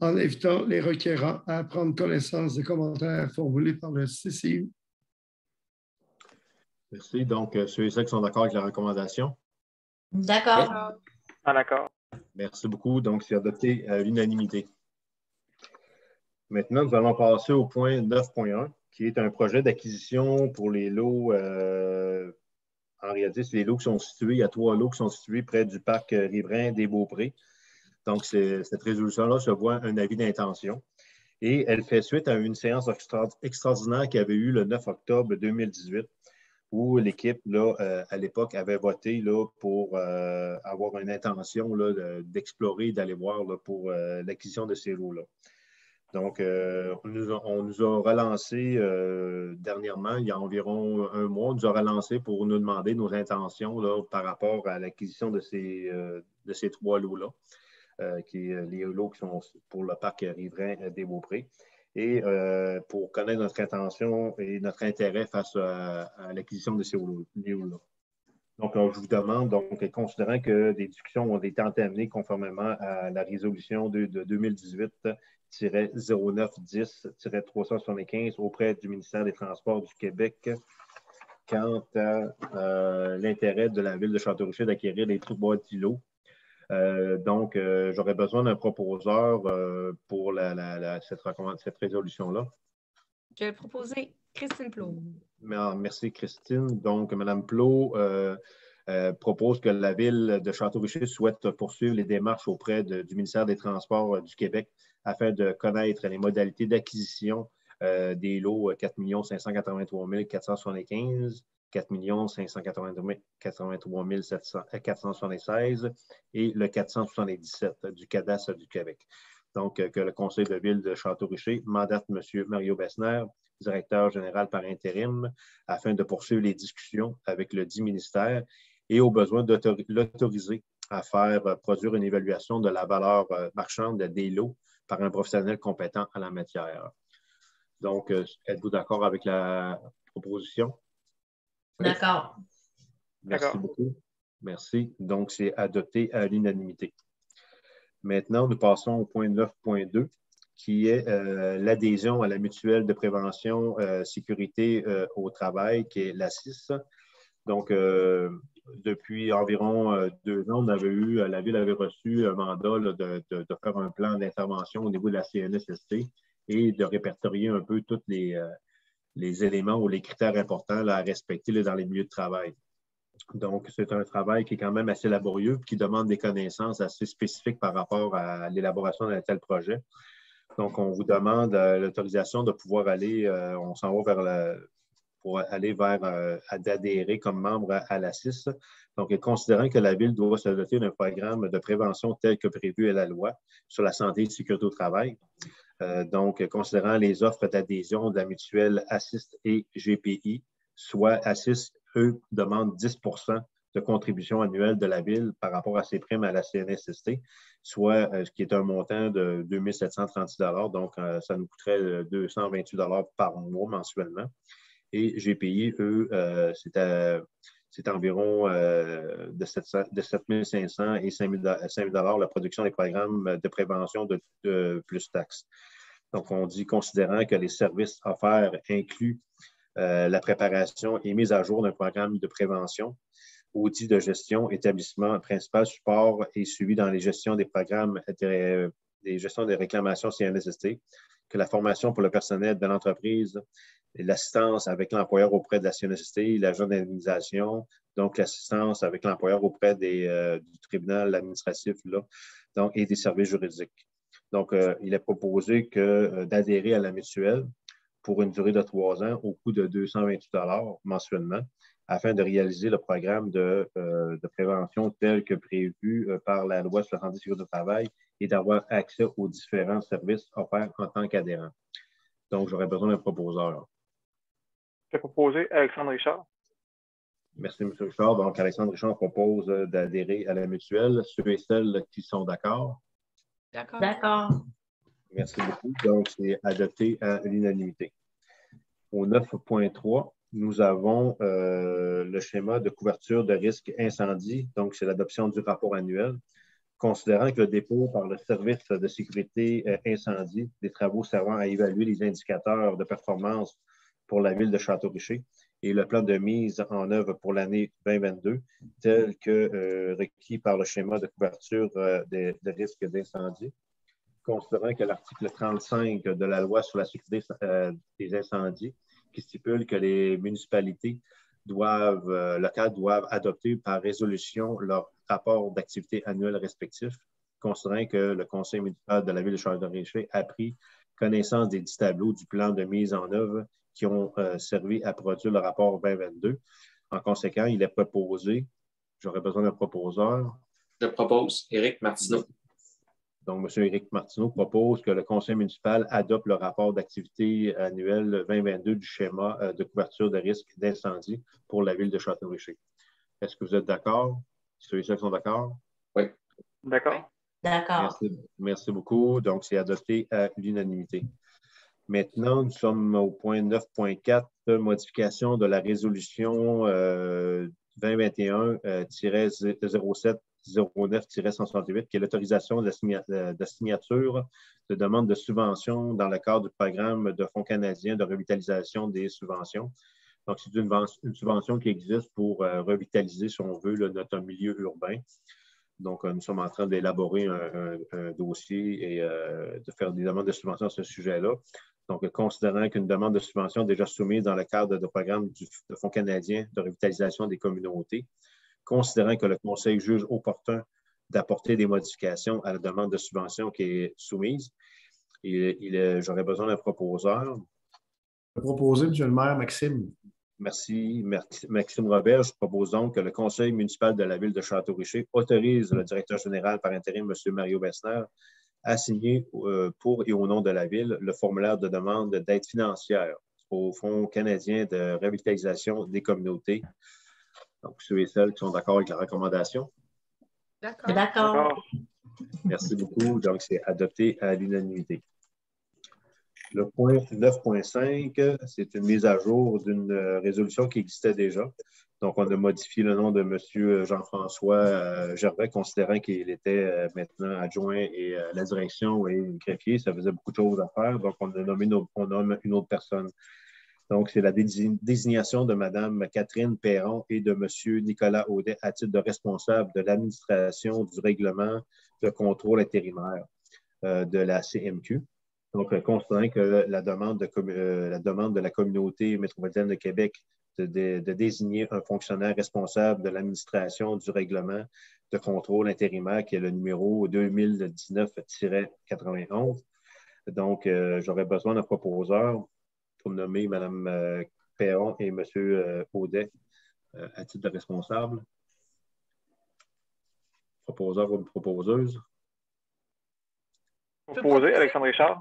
Speaker 6: en invitant les requérants à prendre connaissance des commentaires formulés par le CCU.
Speaker 2: Merci. Donc, euh, ceux et ceux qui sont d'accord avec la recommandation?
Speaker 3: D'accord.
Speaker 4: Ah, d'accord.
Speaker 2: Merci beaucoup. Donc, c'est adopté à l'unanimité. Maintenant, nous allons passer au point 9.1, qui est un projet d'acquisition pour les lots euh, en réalité, les lots qui sont situés, il y a trois lots qui sont situés près du parc euh, riverain des Beauprés. Donc, cette résolution-là se voit un avis d'intention. Et elle fait suite à une séance extraordinaire qui avait eu le 9 octobre 2018, où l'équipe, euh, à l'époque, avait voté là, pour euh, avoir une intention d'explorer, d'aller voir pour l'acquisition de ces lots-là. Donc, euh, on, nous a, relancé euh, dernièrement, il y a environ un mois, on nous a relancé pour nous demander nos intentions par rapport à l'acquisition de ces, euh, trois lots-là, qui les lots qui sont pour le parc riverain des Beauprés. Et pour connaître notre intention et notre intérêt face à, l'acquisition de ces lots-là. Donc, je vous demande, donc, considérant que des discussions ont été entamées conformément à la résolution de 2018 0910-375 auprès du ministère des Transports du Québec quant à euh, l'intérêt de la ville de Châteaurocher d'acquérir les trous d'îlots. Euh, donc, euh, j'aurais besoin d'un proposeur pour cette, cette résolution-là.
Speaker 7: Je vais proposer Christine Plot.
Speaker 2: Merci, Christine. Donc, Mme Plot propose que la ville de Château-Richer souhaite poursuivre les démarches auprès du ministère des Transports du Québec afin de connaître les modalités d'acquisition euh, des lots 4 583 475, 4 583 476 et le 477 du cadastre du Québec. Donc, euh, que le conseil de ville de Château-Richer mandate M. Mario Bessner, directeur général par intérim, afin de poursuivre les discussions avec le dit ministère et au besoin de l'autoriser à faire euh, produire une évaluation de la valeur marchande des lots par un professionnel compétent en la matière. Donc, euh, êtes-vous d'accord avec la proposition?
Speaker 3: D'accord.
Speaker 2: Merci beaucoup. Merci. Donc, c'est adopté à l'unanimité. Maintenant, nous passons au point 9.2, qui est euh, l'adhésion à la mutuelle de prévention euh, sécurité au travail, qui est la 6. Donc, depuis environ deux ans, la Ville avait reçu un mandat de, faire un plan d'intervention au niveau de la CNSST et de répertorier un peu tous les, les éléments ou les critères importants à respecter dans les milieux de travail. Donc, c'est un travail qui est quand même assez laborieux, qui demande des connaissances assez spécifiques par rapport à l'élaboration d'un tel projet. Donc, on vous demande euh, l'autorisation de pouvoir aller, euh, on s'en va vers la, pour aller vers euh, d'adhérer comme membre à, la CIS. Donc, considérant que la Ville doit se doter d'un programme de prévention tel que prévu à la loi sur la santé et sécurité au travail, donc, considérant les offres d'adhésion de la mutuelle Assist et GPI, soit Assist eux, demandent 10% de contribution annuelle de la Ville par rapport à ses primes à la CNSST, soit euh, ce qui est un montant de 2 736 Donc, euh, ça nous coûterait 228 euh, par mois mensuellement. Et GPI, eux, c'est environ de, 700, de 7 500 et 5 000 la production des programmes de prévention de, plus taxes. Donc, on dit, considérant que les services offerts incluent la préparation et mise à jour d'un programme de prévention, outils de gestion, établissement principal, support et suivi dans les gestions des programmes, des gestions des réclamations CNSST, que la formation pour le personnel de l'entreprise, l'assistance avec l'employeur auprès de la CNSST, l'agent d'indemnisation, donc l'assistance avec l'employeur auprès des, euh, du tribunal administratif là, donc, et des services juridiques. Donc, euh, il est proposé d'adhérer à la mutuelle pour une durée de trois ans au coût de 228 mensuellement afin de réaliser le programme de, euh, prévention tel que prévu euh, par la loi sur la santé et sécurité travail et d'avoir accès aux différents services offerts en tant qu'adhérent. Donc, j'aurais besoin d'un proposeur.
Speaker 4: Je vais proposer Alexandre Richard?
Speaker 2: Merci, M. Richard. Donc, Alexandre Richard propose d'adhérer à la mutuelle. Ceux et celles qui sont d'accord?
Speaker 3: D'accord. D'accord.
Speaker 2: Merci beaucoup. Donc, c'est adopté à l'unanimité. Au 9.3, nous avons euh, le schéma de couverture de risque incendie. Donc, c'est l'adoption du rapport annuel. Considérant que le dépôt par le service de sécurité euh, incendie des travaux servant à évaluer les indicateurs de performance pour la ville de Château-Richer et le plan de mise en œuvre pour l'année 2022, tel que euh, requis par le schéma de couverture de, de risque d'incendie considérant que l'article 35 de la loi sur la sécurité euh, des incendies, qui stipule que les municipalités doivent, euh, locales doivent adopter par résolution leur rapport d'activité annuel respectif, considérant que le conseil municipal de la ville de Château-Richer a pris connaissance des dix tableaux du plan de mise en œuvre qui ont euh, servi à produire le rapport 2022. En conséquent, il est proposé, j'aurais besoin d'un proposeur.
Speaker 5: Je propose Éric Martineau.
Speaker 2: Donc, M. Éric Martineau propose que le conseil municipal adopte le rapport d'activité annuel 2022 du schéma euh, de couverture de risque d'incendie pour la ville de Château-Richer. Est-ce que vous êtes d'accord? Ceux et ceux qui sont d'accord?
Speaker 5: Oui.
Speaker 4: D'accord.
Speaker 3: D'accord.
Speaker 2: Merci, beaucoup. Donc, c'est adopté à l'unanimité. Maintenant, nous sommes au point 9.4, modification de la résolution 2021-07 euh, 09-168, qui est l'autorisation de, signature de demande de subvention dans le cadre du programme de Fonds canadien de revitalisation des subventions. Donc, c'est une, subvention qui existe pour euh, revitaliser, si on veut, notre milieu urbain. Donc, euh, nous sommes en train d'élaborer un, dossier et euh, de faire des demandes de subvention à ce sujet-là. Donc, considérant qu'une demande de subvention est déjà soumise dans le cadre du programme du Fonds canadien de revitalisation des communautés, considérant que le Conseil juge opportun d'apporter des modifications à la demande de subvention qui est soumise. J'aurais besoin d'un proposeur.
Speaker 4: Proposer, M. le maire, Maxime.
Speaker 2: Merci, Maxime Robert. Je propose donc que le Conseil municipal de la ville de Château-Richer autorise le directeur général par intérim, M. Mario Bessner, à signer euh, pour et au nom de la ville le formulaire de demande d'aide financière au Fonds canadien de revitalisation des communautés donc, ceux et celles qui sont d'accord avec la recommandation.
Speaker 3: D'accord. D'accord.
Speaker 2: Merci beaucoup. Donc, c'est adopté à l'unanimité. Le point 9.5, c'est une mise à jour d'une résolution qui existait déjà. Donc, on a modifié le nom de M. Jean-François euh, Gervais, considérant qu'il était euh, maintenant adjoint et à la direction et greffier. Ça faisait beaucoup de choses à faire. Donc, on a nommé une autre, on nomme une autre personne. Donc, c'est la désignation de Mme Catherine Perron et de M. Nicolas Audet à titre de responsable de l'administration du règlement de contrôle intérimaire euh, de la CMQ. Donc, considérant que la demande, de, euh, la demande de la communauté métropolitaine de Québec de, de désigner un fonctionnaire responsable de l'administration du règlement de contrôle intérimaire, qui est le numéro 2019-91. Donc, euh, j'aurais besoin d'un proposeur pour nommer Mme euh, Perron et M. Euh, Audet à titre de responsable. Proposeur ou proposeuse?
Speaker 4: Proposé, Alexandre Richard?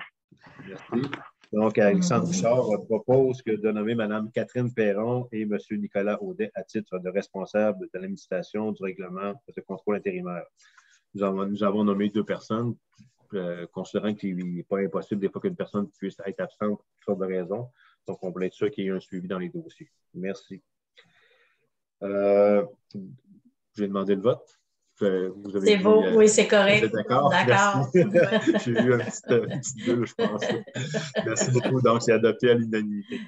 Speaker 2: Merci. Donc, Alexandre Richard propose que de nommer Mme Catherine Perron et M. Nicolas Audet à titre de responsable de l'administration du règlement de contrôle intérimaire. Nous avons, nous avons nommé deux personnes, euh, considérant qu'il n'est pas impossible des fois qu'une personne puisse être absente pour toutes sortes de raisons. Donc, on voulait être sûr qu'il y ait un suivi dans les dossiers. Merci. Euh, J'ai demandé le vote.
Speaker 3: C'est beau, euh, oui, c'est correct.
Speaker 2: D'accord? D'accord. J'ai eu un petit, deux, je pense. Merci beaucoup. Donc, c'est adopté à l'unanimité.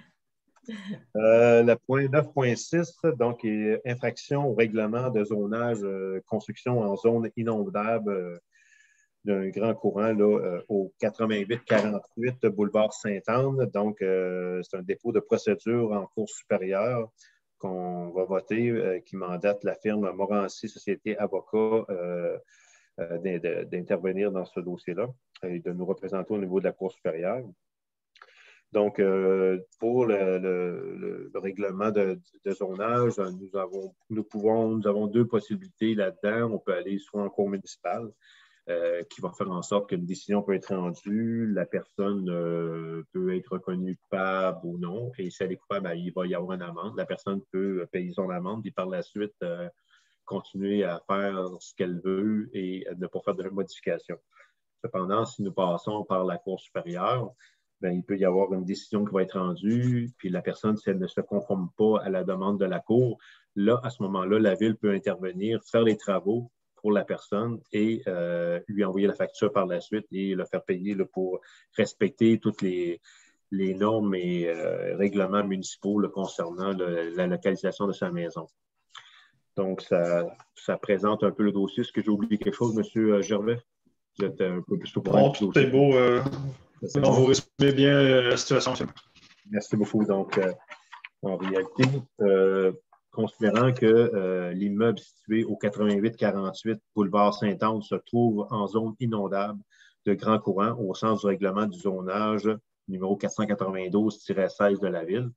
Speaker 2: Euh, le point 9.6, donc, est infraction au règlement de zonage construction en zone inondable d'un grand courant là, euh, au 88-48 boulevard Sainte-Anne. Donc, euh, c'est un dépôt de procédure en cours supérieure qu'on va voter, euh, qui mandate la firme Morancy Société Avocat d'intervenir dans ce dossier-là et de nous représenter au niveau de la Cour supérieure. Donc, pour le, règlement de, zonage, nous avons, nous, pouvons, nous avons deux possibilités là-dedans. On peut aller soit en cour municipale, euh, qui va faire en sorte qu'une décision peut être rendue, la personne euh, peut être reconnue coupable ou non, et si elle est coupable, ben, il va y avoir une amende. La personne peut payer son amende, puis par la suite euh, continuer à faire ce qu'elle veut et ne pas faire de modification. Cependant, si nous passons par la Cour supérieure, ben, il peut y avoir une décision qui va être rendue, puis la personne, si elle ne se conforme pas à la demande de la Cour, là, à ce moment-là, la Ville peut intervenir, faire les travaux, pour la personne et euh, lui envoyer la facture par la suite et le faire payer pour respecter toutes les, normes et euh, règlements municipaux concernant la localisation de sa maison. Donc, ça, présente un peu le dossier. Est-ce que j'ai oublié quelque chose, M. Gervais?
Speaker 1: Vous êtes un peu plus au point. tout est beau. Euh, vous résumez bien la situation.
Speaker 2: Merci beaucoup. Donc, en réalité, considérant que euh, l'immeuble situé au 88-48 boulevard Saint-Anne se trouve en zone inondable de grand courant au sens du règlement du zonage numéro 492-16 de la Ville,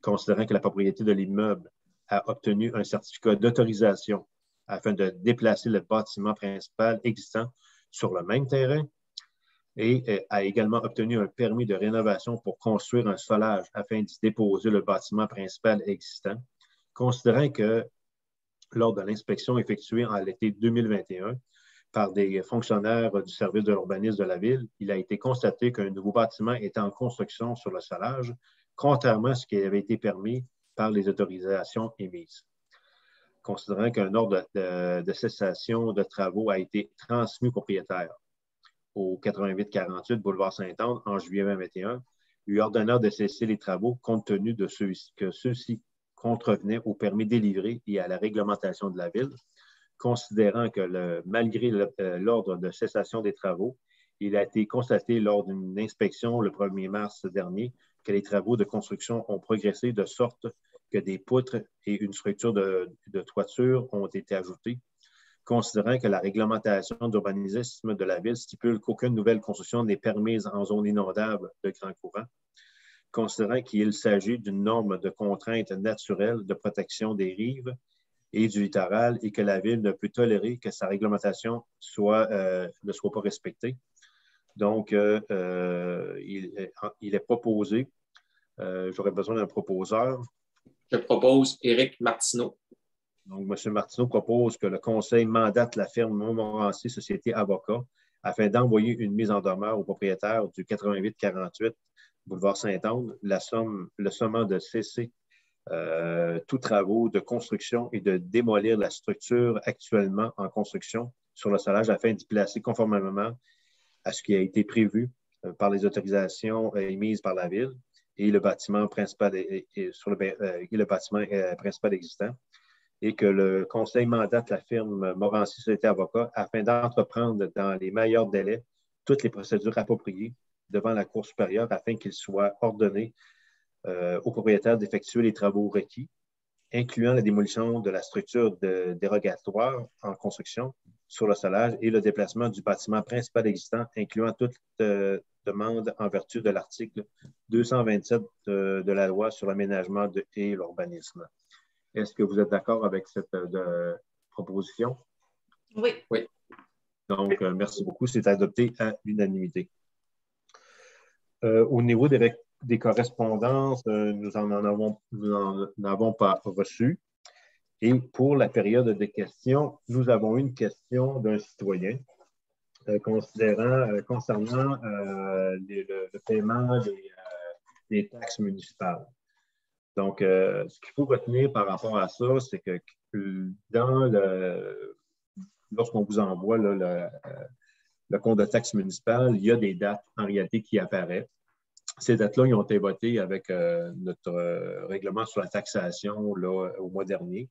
Speaker 2: considérant que la propriété de l'immeuble a obtenu un certificat d'autorisation afin de déplacer le bâtiment principal existant sur le même terrain et euh, a également obtenu un permis de rénovation pour construire un solage afin d'y déposer le bâtiment principal existant considérant que lors de l'inspection effectuée en l'été 2021 par des fonctionnaires du service de l'urbanisme de la ville, il a été constaté qu'un nouveau bâtiment était en construction sur le salage, contrairement à ce qui avait été permis par les autorisations émises. Considérant qu'un ordre de, cessation de travaux a été transmis au propriétaire au 88-48 boulevard Saint-Anne en juillet 2021, lui ordonnant de cesser les travaux compte tenu de ceux, que ceux-ci contrevenait au permis délivré et à la réglementation de la ville, considérant que malgré euh, l'ordre de cessation des travaux, il a été constaté lors d'une inspection le 1er mars dernier que les travaux de construction ont progressé de sorte que des poutres et une structure de, toiture ont été ajoutées, considérant que la réglementation d'urbanisme de la ville stipule qu'aucune nouvelle construction n'est permise en zone inondable de grand courant, considérant qu'il s'agit d'une norme de contrainte naturelle de protection des rives et du littoral et que la Ville ne peut tolérer que sa réglementation soit, euh, ne soit pas respectée. Donc, euh, euh, il, est proposé, j'aurais besoin d'un proposeur.
Speaker 5: Je propose Éric Martineau.
Speaker 2: Donc, M. Martineau propose que le Conseil mandate la firme Montmorency Société Avocat afin d'envoyer une mise en demeure au propriétaire du 8848 boulevard Saint-Anne, le sommant de cesser euh, tous travaux de construction et de démolir la structure actuellement en construction sur le solage afin d'y placer conformément à ce qui a été prévu euh, par les autorisations euh, émises par la Ville et le bâtiment principal, sur le, le bâtiment principal existant et que le Conseil mandate la firme Morancy Société Avocat afin d'entreprendre dans les meilleurs délais toutes les procédures appropriées devant la Cour supérieure afin qu'il soit ordonné euh, aux propriétaires d'effectuer les travaux requis, incluant la démolition de la structure dérogatoire en construction sur le solage et le déplacement du bâtiment principal existant, incluant toute euh, demande en vertu de l'article 227 de, de, la loi sur l'aménagement et l'urbanisme. Est-ce que vous êtes d'accord avec cette euh, proposition?
Speaker 3: Oui.
Speaker 5: Oui.
Speaker 2: Donc, euh, merci beaucoup. C'est adopté à l'unanimité. Euh, au niveau des, correspondances, nous n'en avons, pas reçu. Et pour la période des questions, nous avons une question d'un citoyen considérant, concernant le, paiement des taxes municipales. Donc, euh, ce qu'il faut retenir par rapport à ça, c'est que dans le, lorsqu'on vous envoie le, compte de taxe municipale, il y a des dates en réalité qui apparaissent. Ces dates-là, ils ont été votées avec euh, notre euh, règlement sur la taxation au mois dernier.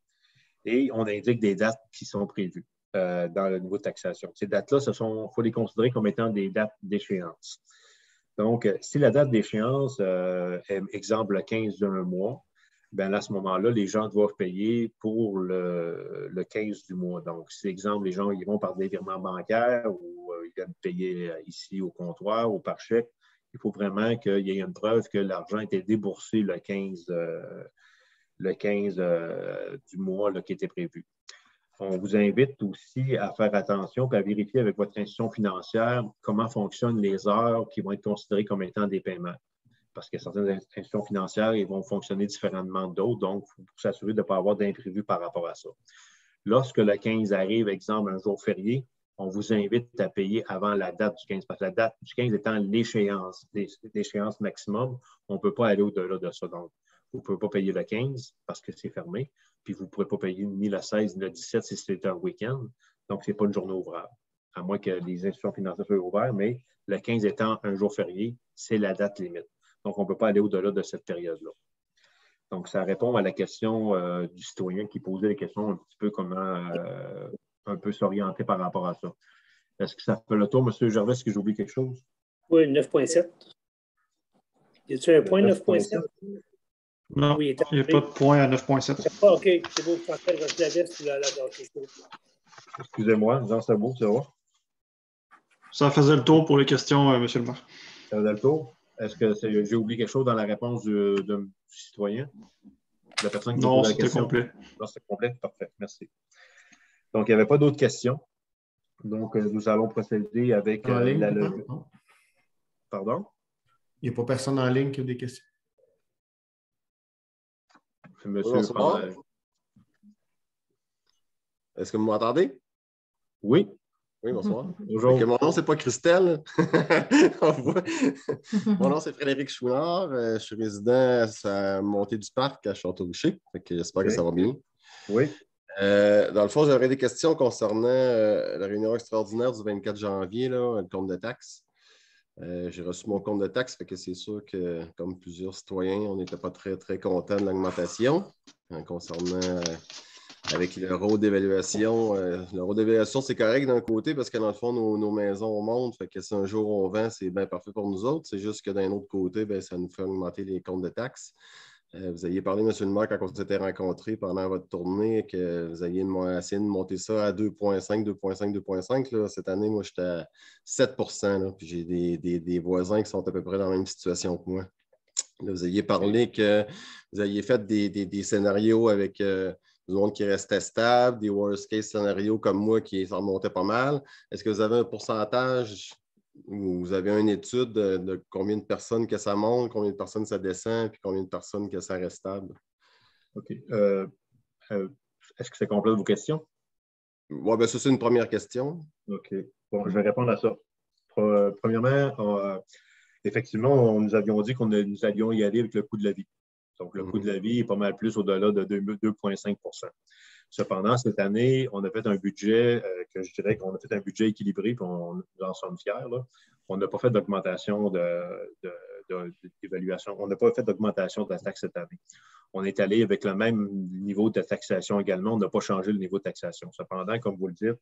Speaker 2: Et on indique des dates qui sont prévues dans le niveau taxation. Ces dates-là, il faut les considérer comme étant des dates d'échéance. Donc, si la date d'échéance est, exemple, le 15 d'un mois, ben à ce moment-là, les gens doivent payer pour le, 15 du mois. Donc, si, exemple, les gens ils vont par des virements bancaires ou euh, ils viennent payer euh, ici au comptoir ou par chèque, il faut vraiment qu'il y ait une preuve que l'argent a été déboursé le 15, euh, le 15 du mois qui était prévu. On vous invite aussi à faire attention et à vérifier avec votre institution financière comment fonctionnent les heures qui vont être considérées comme étant des paiements. Parce que certaines institutions financières vont fonctionner différemment d'autres, donc il faut s'assurer de ne pas avoir d'imprévu par rapport à ça. Lorsque le 15 arrive, exemple, un jour férié, on vous invite à payer avant la date du 15, parce que la date du 15 étant l'échéance, l'échéance maximum, on ne peut pas aller au-delà de ça. Donc, vous ne pouvez pas payer le 15 parce que c'est fermé puis vous ne pourrez pas payer ni le 16 ni le 17 si c'est un week-end. Donc, ce n'est pas une journée ouvrable, à moins que les institutions financières soient ouvertes, mais le 15 étant un jour férié, c'est la date limite. Donc, on ne peut pas aller au-delà de cette période-là. Donc, ça répond à la question euh, du citoyen qui posait les questions un petit peu comment euh, un peu s'orienter par rapport à ça. Est-ce que ça fait le tour, M. Gervais? Est-ce que j'oublie quelque chose?
Speaker 8: Oui, 9.7. Y a-t-il un point 9.7?
Speaker 1: Non, il n'y a pas de point à 9.7.
Speaker 8: Ah, OK, c'est beau. La la, la,
Speaker 2: Excusez-moi, Jean Sabot, ça va?
Speaker 1: Ça faisait le tour pour les questions, euh, M. le maire.
Speaker 2: Ça faisait le tour? Est-ce que j'ai oublié quelque chose dans la réponse du, citoyen?
Speaker 1: La personne qui non, c'était complet.
Speaker 2: Non, c'était complet? Parfait, merci. Donc, il n'y avait pas d'autres questions. Donc, euh, nous allons procéder avec euh, la levée. Pardon?
Speaker 4: Il n'y a pas personne en ligne qui a des questions.
Speaker 2: Monsieur
Speaker 9: Est-ce que vous m'entendez?
Speaker 2: Oui.
Speaker 9: Oui, bonsoir. Bonjour. mon nom, c'est pas Christelle. mon nom, c'est Frédéric Chouinard. Euh, je suis résident à la montée du parc à Château-Richer. J'espère que ça va bien.
Speaker 2: Oui.
Speaker 9: Euh, dans le fond, j'aurais des questions concernant euh, la réunion extraordinaire du 24 janvier, là, le compte de taxes. J'ai reçu mon compte de taxes, fait que c'est sûr que, comme plusieurs citoyens, on n'était pas très, très contents de l'augmentation concernant avec l'euro d'évaluation. Euh, l'euro d'évaluation, c'est correct d'un côté parce que dans le fond, nos, maisons montent. Fait que si un jour on vend, c'est bien parfait pour nous autres. C'est juste que d'un autre côté, ben, ça nous fait augmenter les comptes de taxes. Euh, vous aviez parlé, M. le maire, quand on s'était rencontrés pendant votre tournée, que vous aviez essayé de monter ça à 2,5, 2,5, 2,5. Cette année, moi, j'étais à 7% puis j'ai des, voisins qui sont à peu près dans la même situation que moi. vous aviez parlé que vous aviez fait des, scénarios avec euh, monde qui restait stable, des worst case scénarios comme moi qui s'en remontaient pas mal. Est-ce que vous avez un pourcentage ou vous avez une étude de, combien de personnes que ça monte, combien de personnes ça descend, puis combien de personnes que ça reste stable?
Speaker 2: OK. Euh, euh, est-ce que ça complète vos questions?
Speaker 9: Oui, bien, ça, c'est une première question.
Speaker 2: OK. Bon, je vais répondre à ça. Premièrement, euh, effectivement, nous avions dit qu'on nous allions y aller avec le coût de la vie. Donc, le coût de la vie est pas mal plus au-delà de 2,5% Cependant, cette année, on a fait un budget euh, que je dirais qu'on a fait un budget équilibré, puis on, nous en sommes fiers. On n'a pas fait d'augmentation de, d'évaluation. On n'a pas fait d'augmentation de la taxe cette année. On est allé avec le même niveau de taxation également. On n'a pas changé le niveau de taxation. Cependant, comme vous le dites,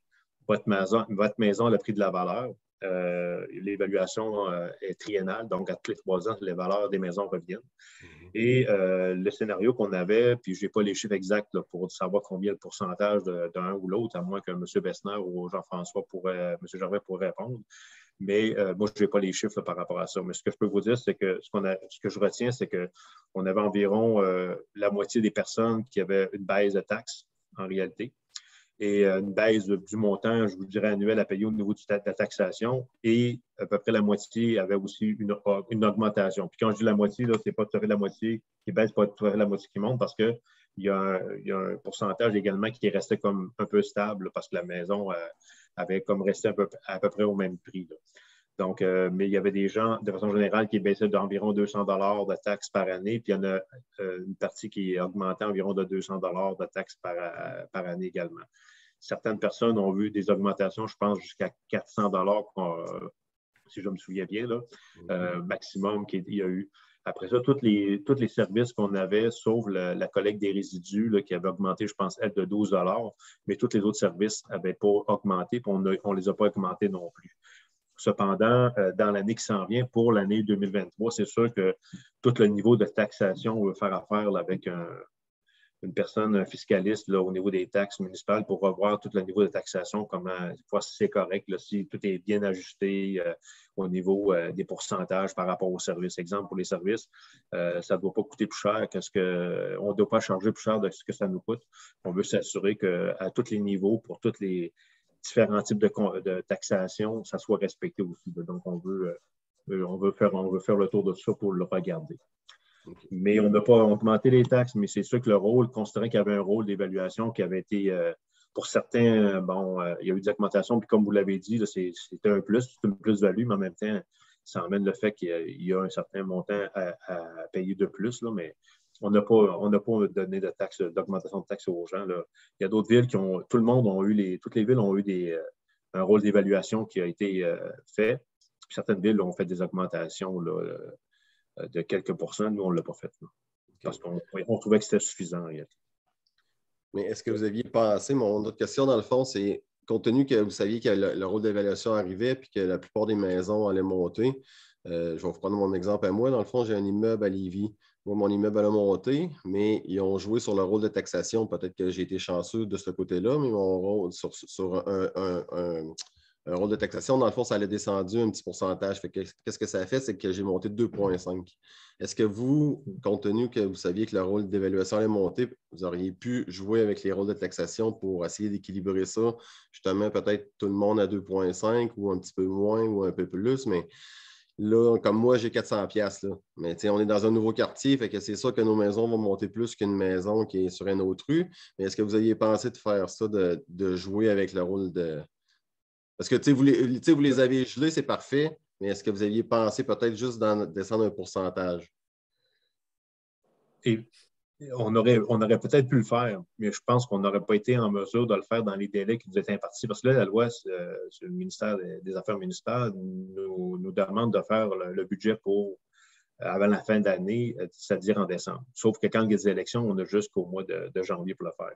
Speaker 2: votre maison, votre maison a le prix de la valeur. Euh, l'évaluation euh, est triennale, donc à tous les trois ans, les valeurs des maisons reviennent. Mhm. Et euh, le scénario qu'on avait, puis je n'ai pas les chiffres exacts pour savoir combien le pourcentage d'un ou l'autre, à moins que M. Bessner ou Jean-François pourrait, M. Gervais pourrait répondre. Mais moi, je n'ai pas les chiffres par rapport à ça. Mais ce que je peux vous dire, c'est que ce, ce que je retiens, c'est qu'on avait environ la moitié des personnes qui avaient une baisse de taxes en réalité et euh, une baisse du montant, je vous dirais, annuel à payer au niveau de la taxation. Et à peu près la moitié avait aussi une, une augmentation. Puis quand je dis la moitié, ce n'est pas tout à fait la moitié qui baisse, pas tout à fait la moitié qui monte parce qu'il y, a un, pourcentage également qui est resté comme un peu stable parce que la maison euh, avait comme resté à peu, à peu près au même prix. Donc, euh, mais il y avait des gens, de façon générale, qui baissaient d'environ 200 dollars de taxes par année, puis il y en a une partie qui augmentait environ de 200 dollars de taxes par, par année également. Certaines personnes ont vu des augmentations, je pense, jusqu'à 400 dollars, euh, si je me souviens bien, là, euh, maximum qu'il y a eu. Après ça, tous les, tous les services qu'on avait, sauf la collecte des résidus qui avait augmenté, je pense, être de 12 mais tous les autres services n'avaient pas augmenté, puis on ne les a pas augmentés non plus. Cependant, euh, dans l'année qui s'en vient, pour l'année 2023, c'est sûr que tout le niveau de taxation, on veut faire affaire avec un, une personne, un fiscaliste au niveau des taxes municipales pour revoir tout le niveau de taxation, comment, si c'est correct, si tout est bien ajusté euh, au niveau euh, des pourcentages par rapport aux services. Exemple, pour les services, ça ne doit pas coûter plus cher que ce que, on ne doit pas charger plus cher de ce que ça nous coûte. On veut s'assurer qu'à tous les niveaux, pour tous les différents types de, taxation, ça soit respecté aussi. Donc, on veut, on, veut faire, on veut faire le tour de ça pour le regarder. Mais on n'a pas augmenté les taxes, mais c'est sûr que le rôle, considérant qu'il y avait un rôle d'évaluation qui avait été, euh, pour certains, bon, euh, il y a eu des augmentations, puis comme vous l'avez dit, c'était un plus, c'est une plus-value, mais en même temps, ça emmène le fait qu'il y, a un certain montant à, payer de plus, là, mais on n'a pas, pas donné de d'augmentation de taxes aux gens. Là. Il y a d'autres villes qui ont, tout le monde ont eu les, toutes les villes ont eu des, euh, un rôle d'évaluation qui a été fait. certaines villes ont fait des augmentations là, euh, de quelques pourcents. Nous, on ne l'a pas fait. Parce qu'on trouvait que c'était suffisant.
Speaker 9: Mais est-ce que vous aviez pensé, mon autre question dans le fond, c'est compte tenu que vous saviez que le, rôle d'évaluation arrivait puis que la plupart des maisons allaient monter, euh, je vais vous prendre mon exemple à moi. Dans le fond, j'ai un immeuble à Lévis. Mon immeuble a monté, mais ils ont joué sur le rôle de taxation. Peut-être que j'ai été chanceux de ce côté-là, mais mon rôle sur, sur un, rôle de taxation, dans le fond, ça allait descendu un petit pourcentage. Qu'est-ce que ça a fait? C'est que j'ai monté de 2,5. Est-ce que vous, compte tenu que vous saviez que le rôle d'évaluation allait monter, vous auriez pu jouer avec les rôles de taxation pour essayer d'équilibrer ça? Justement, peut-être tout le monde à 2,5 ou un petit peu moins ou un peu plus, mais là, comme moi, j'ai 400 pièces Mais on est dans un nouveau quartier, fait que c'est sûr que nos maisons vont monter plus qu'une maison qui est sur une autre rue. Mais est-ce que vous aviez pensé de faire ça, de jouer avec le rôle de, parce que vous les, vous les avez gelés, c'est parfait, mais est-ce que vous aviez pensé peut-être juste d'en descendre un pourcentage?
Speaker 2: On aurait, peut-être pu le faire, mais je pense qu'on n'aurait pas été en mesure de le faire dans les délais qui nous étaient impartis. Parce que là, la loi, euh, le ministère des Affaires municipales nous, demande de faire le, budget pour avant la fin d'année, c'est-à-dire en décembre. Sauf que quand il y a des élections, on a jusqu'au mois de, janvier pour le faire.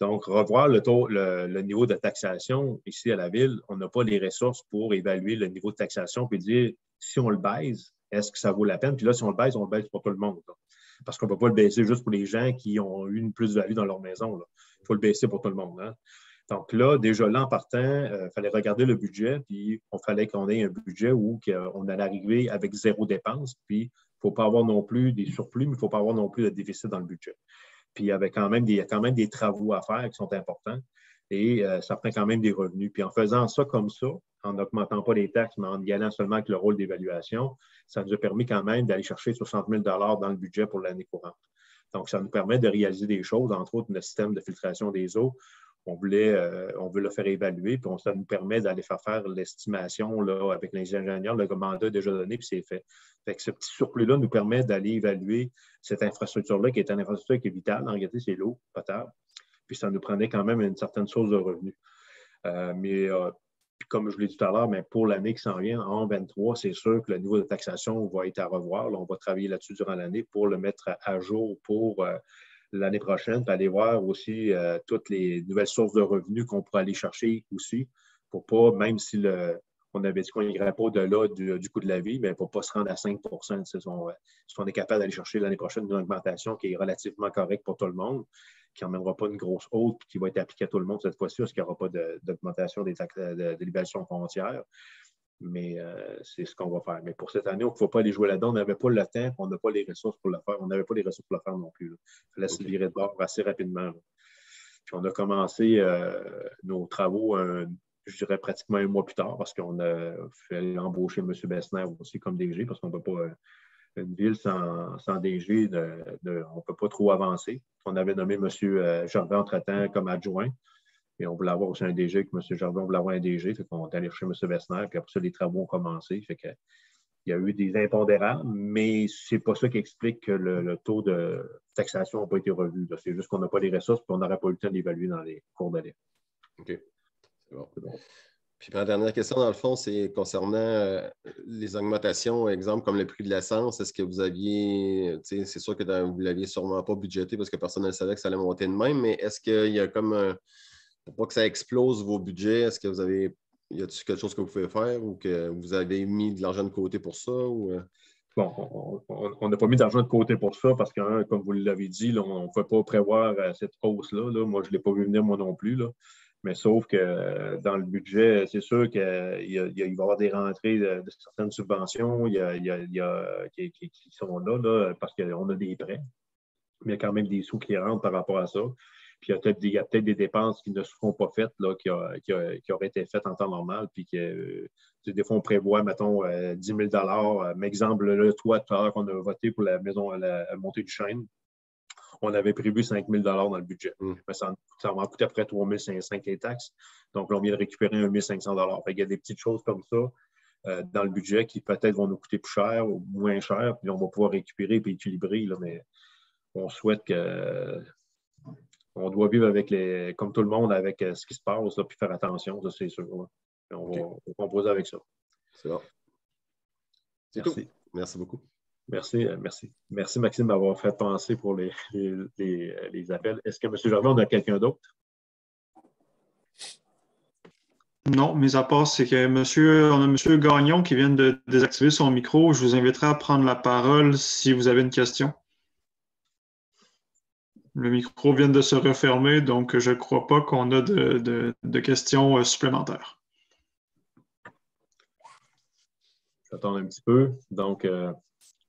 Speaker 2: Donc, revoir le, niveau de taxation ici à la ville, on n'a pas les ressources pour évaluer le niveau de taxation puis dire si on le baisse, est-ce que ça vaut la peine? Puis là, si on le baisse, on le baisse pour tout le monde. Parce qu'on ne peut pas le baisser juste pour les gens qui ont eu une plus-value dans leur maison. Il faut le baisser pour tout le monde. Hein. Donc là, déjà là, en partant, il euh, fallait regarder le budget, puis il fallait qu'on ait un budget où on allait arriver avec zéro dépense, puis il ne faut pas avoir non plus des surplus, mais il ne faut pas avoir non plus de déficit dans le budget. Puis il y, avait quand même des travaux à faire qui sont importants et euh, ça prend quand même des revenus. Puis en faisant ça comme ça, en n'augmentant pas les taxes, mais en y allant seulement avec le rôle d'évaluation, ça nous a permis quand même d'aller chercher 60 000 dans le budget pour l'année courante. Donc, ça nous permet de réaliser des choses, entre autres le système de filtration des eaux on voulait, euh, on veut le faire évaluer, puis ça nous permet d'aller faire faire l'estimation avec les ingénieurs. Le mandat déjà donné, puis c'est fait. fait ce petit surplus-là nous permet d'aller évaluer cette infrastructure-là, qui est une infrastructure qui est vitale. En réalité, c'est l'eau potable. Puis ça nous prenait quand même une certaine source de revenus. Euh, mais euh, comme je l'ai dit tout à l'heure, mais pour l'année qui s'en vient, en 23, c'est sûr que le niveau de taxation va être à revoir. on va travailler là-dessus durant l'année pour le mettre à jour pour euh, l'année prochaine, puis aller voir aussi toutes les nouvelles sources de revenus qu'on pourrait aller chercher aussi, pour pas, même si on avait dit qu'on n'irait pas au-delà du, coût de la vie, mais pour ne pas se rendre à 5 si on, si on est capable d'aller chercher l'année prochaine une augmentation qui est relativement correcte pour tout le monde, qui n'emmènera pas une grosse haute qui va être appliquée à tout le monde cette fois-ci, parce qu'il n'y aura pas d'augmentation des taxes de, de frontières. Mais euh, c'est ce qu'on va faire. Mais pour cette année, on ne pouvait pas aller jouer là-dedans. On n'avait pas le temps, on n'a pas les ressources pour le faire. On n'avait pas les ressources pour le faire non plus. Il fallait se virer de bord assez rapidement. Puis on a commencé euh, nos travaux, je dirais pratiquement un mois plus tard, parce qu'on a fait embaucher M. Bessner aussi comme DG, parce qu'on ne peut pas. Une ville sans, DG, on ne peut pas trop avancer. On avait nommé M. Gervais entre-temps comme adjoint. Et on voulait avoir aussi un DG, que M. Gervais, on voulait avoir un DG. Fait qu'on est allé chercher M. Vessner, puis après ça, les travaux ont commencé. Fait que, il y a eu des impondérables, mais ce n'est pas ça qui explique que le, taux de taxation n'a pas été revu. C'est juste qu'on n'a pas les ressources et on n'aurait pas eu le temps d'évaluer dans les cours d'année.
Speaker 9: OK. C'est bon. Puis ma dernière question, dans le fond, c'est concernant euh, les augmentations, exemple comme le prix de l'essence. Est-ce que vous aviez, c'est sûr que vous ne l'aviez sûrement pas budgété parce que personne ne savait que ça allait monter de même, mais est-ce qu'il y a comme un, pour pas que ça explose vos budgets, est-ce que vous avez, y a-t-il quelque chose que vous pouvez faire ou que vous avez mis de l'argent de côté pour ça? Euh?
Speaker 2: Bon, on n'a pas mis d'argent de côté pour ça parce que, comme vous l'avez dit, on ne peut pas prévoir cette hausse-là. Moi, je ne l'ai pas vu venir moi non plus. Là. Mais sauf que euh, dans le budget, c'est sûr qu'il va y avoir des rentrées de, certaines subventions il y a, qui, sont là, parce qu'on a des prêts. Mais il y a quand même des sous qui rentrent par rapport à ça. Puis il y a peut-être des, des, dépenses qui ne seront pas faites, là, qui, auraient été faites en temps normal. Puis que euh, des fois, on prévoit, mettons, 10 euh, 000 Mais exemple, le toit tout à l'heure qu'on a voté pour la maison, la, la montée du chêne, on avait prévu 5 000 dans le budget. Mm. Mais ça, ça va coûter après 3 500 les taxes. Donc, là, on vient de récupérer 1 500 Il y a des petites choses comme ça euh, dans le budget qui peut-être vont nous coûter plus cher ou moins cher, puis on va pouvoir récupérer et équilibrer. mais on souhaite que. On doit vivre avec les, comme tout le monde avec euh, ce qui se passe, puis faire attention, c'est sûr. On, va, composer avec ça.
Speaker 9: C'est bon. C'est tout. Merci beaucoup.
Speaker 2: Merci, euh, merci. Merci, Maxime, d'avoir fait penser pour les, appels. Est-ce que, M. Gervais, on a quelqu'un d'autre?
Speaker 1: Non, mis à part, c'est que monsieur, on a M. Gagnon qui vient de désactiver son micro. Je vous inviterai à prendre la parole si vous avez une question. Le micro vient de se refermer, donc je ne crois pas qu'on a de, questions euh, supplémentaires.
Speaker 2: J'attends un petit peu. Donc, euh,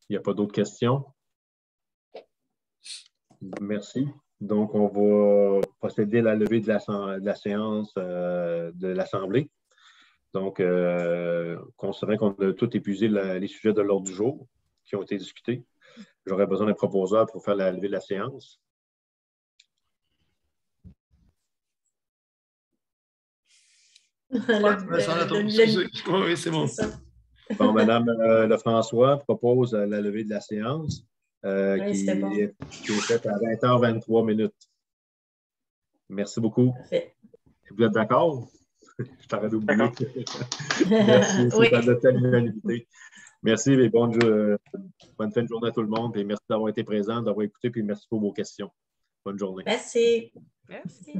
Speaker 2: il n'y a pas d'autres questions? Merci. Donc, on va procéder à la levée de la, séance euh, de l'Assemblée. Donc, euh, considérant qu'on a tout épuisé les sujets de l'ordre du jour qui ont été discutés, j'aurais besoin d'un proposeur pour faire la levée de la séance.
Speaker 6: Oui, c'est bon.
Speaker 2: Bon, Madame euh, Lefrançois propose la levée de la séance euh, qui, est faite à 20h23 minutes. Merci beaucoup. Vous êtes d'accord? Je t'arrête d'oublier. merci, oui. c'est Merci et bonne, bonne fin de journée à tout le monde. Et merci d'avoir été présent, d'avoir écouté, puis merci pour vos questions. Bonne journée.
Speaker 3: Merci. Merci.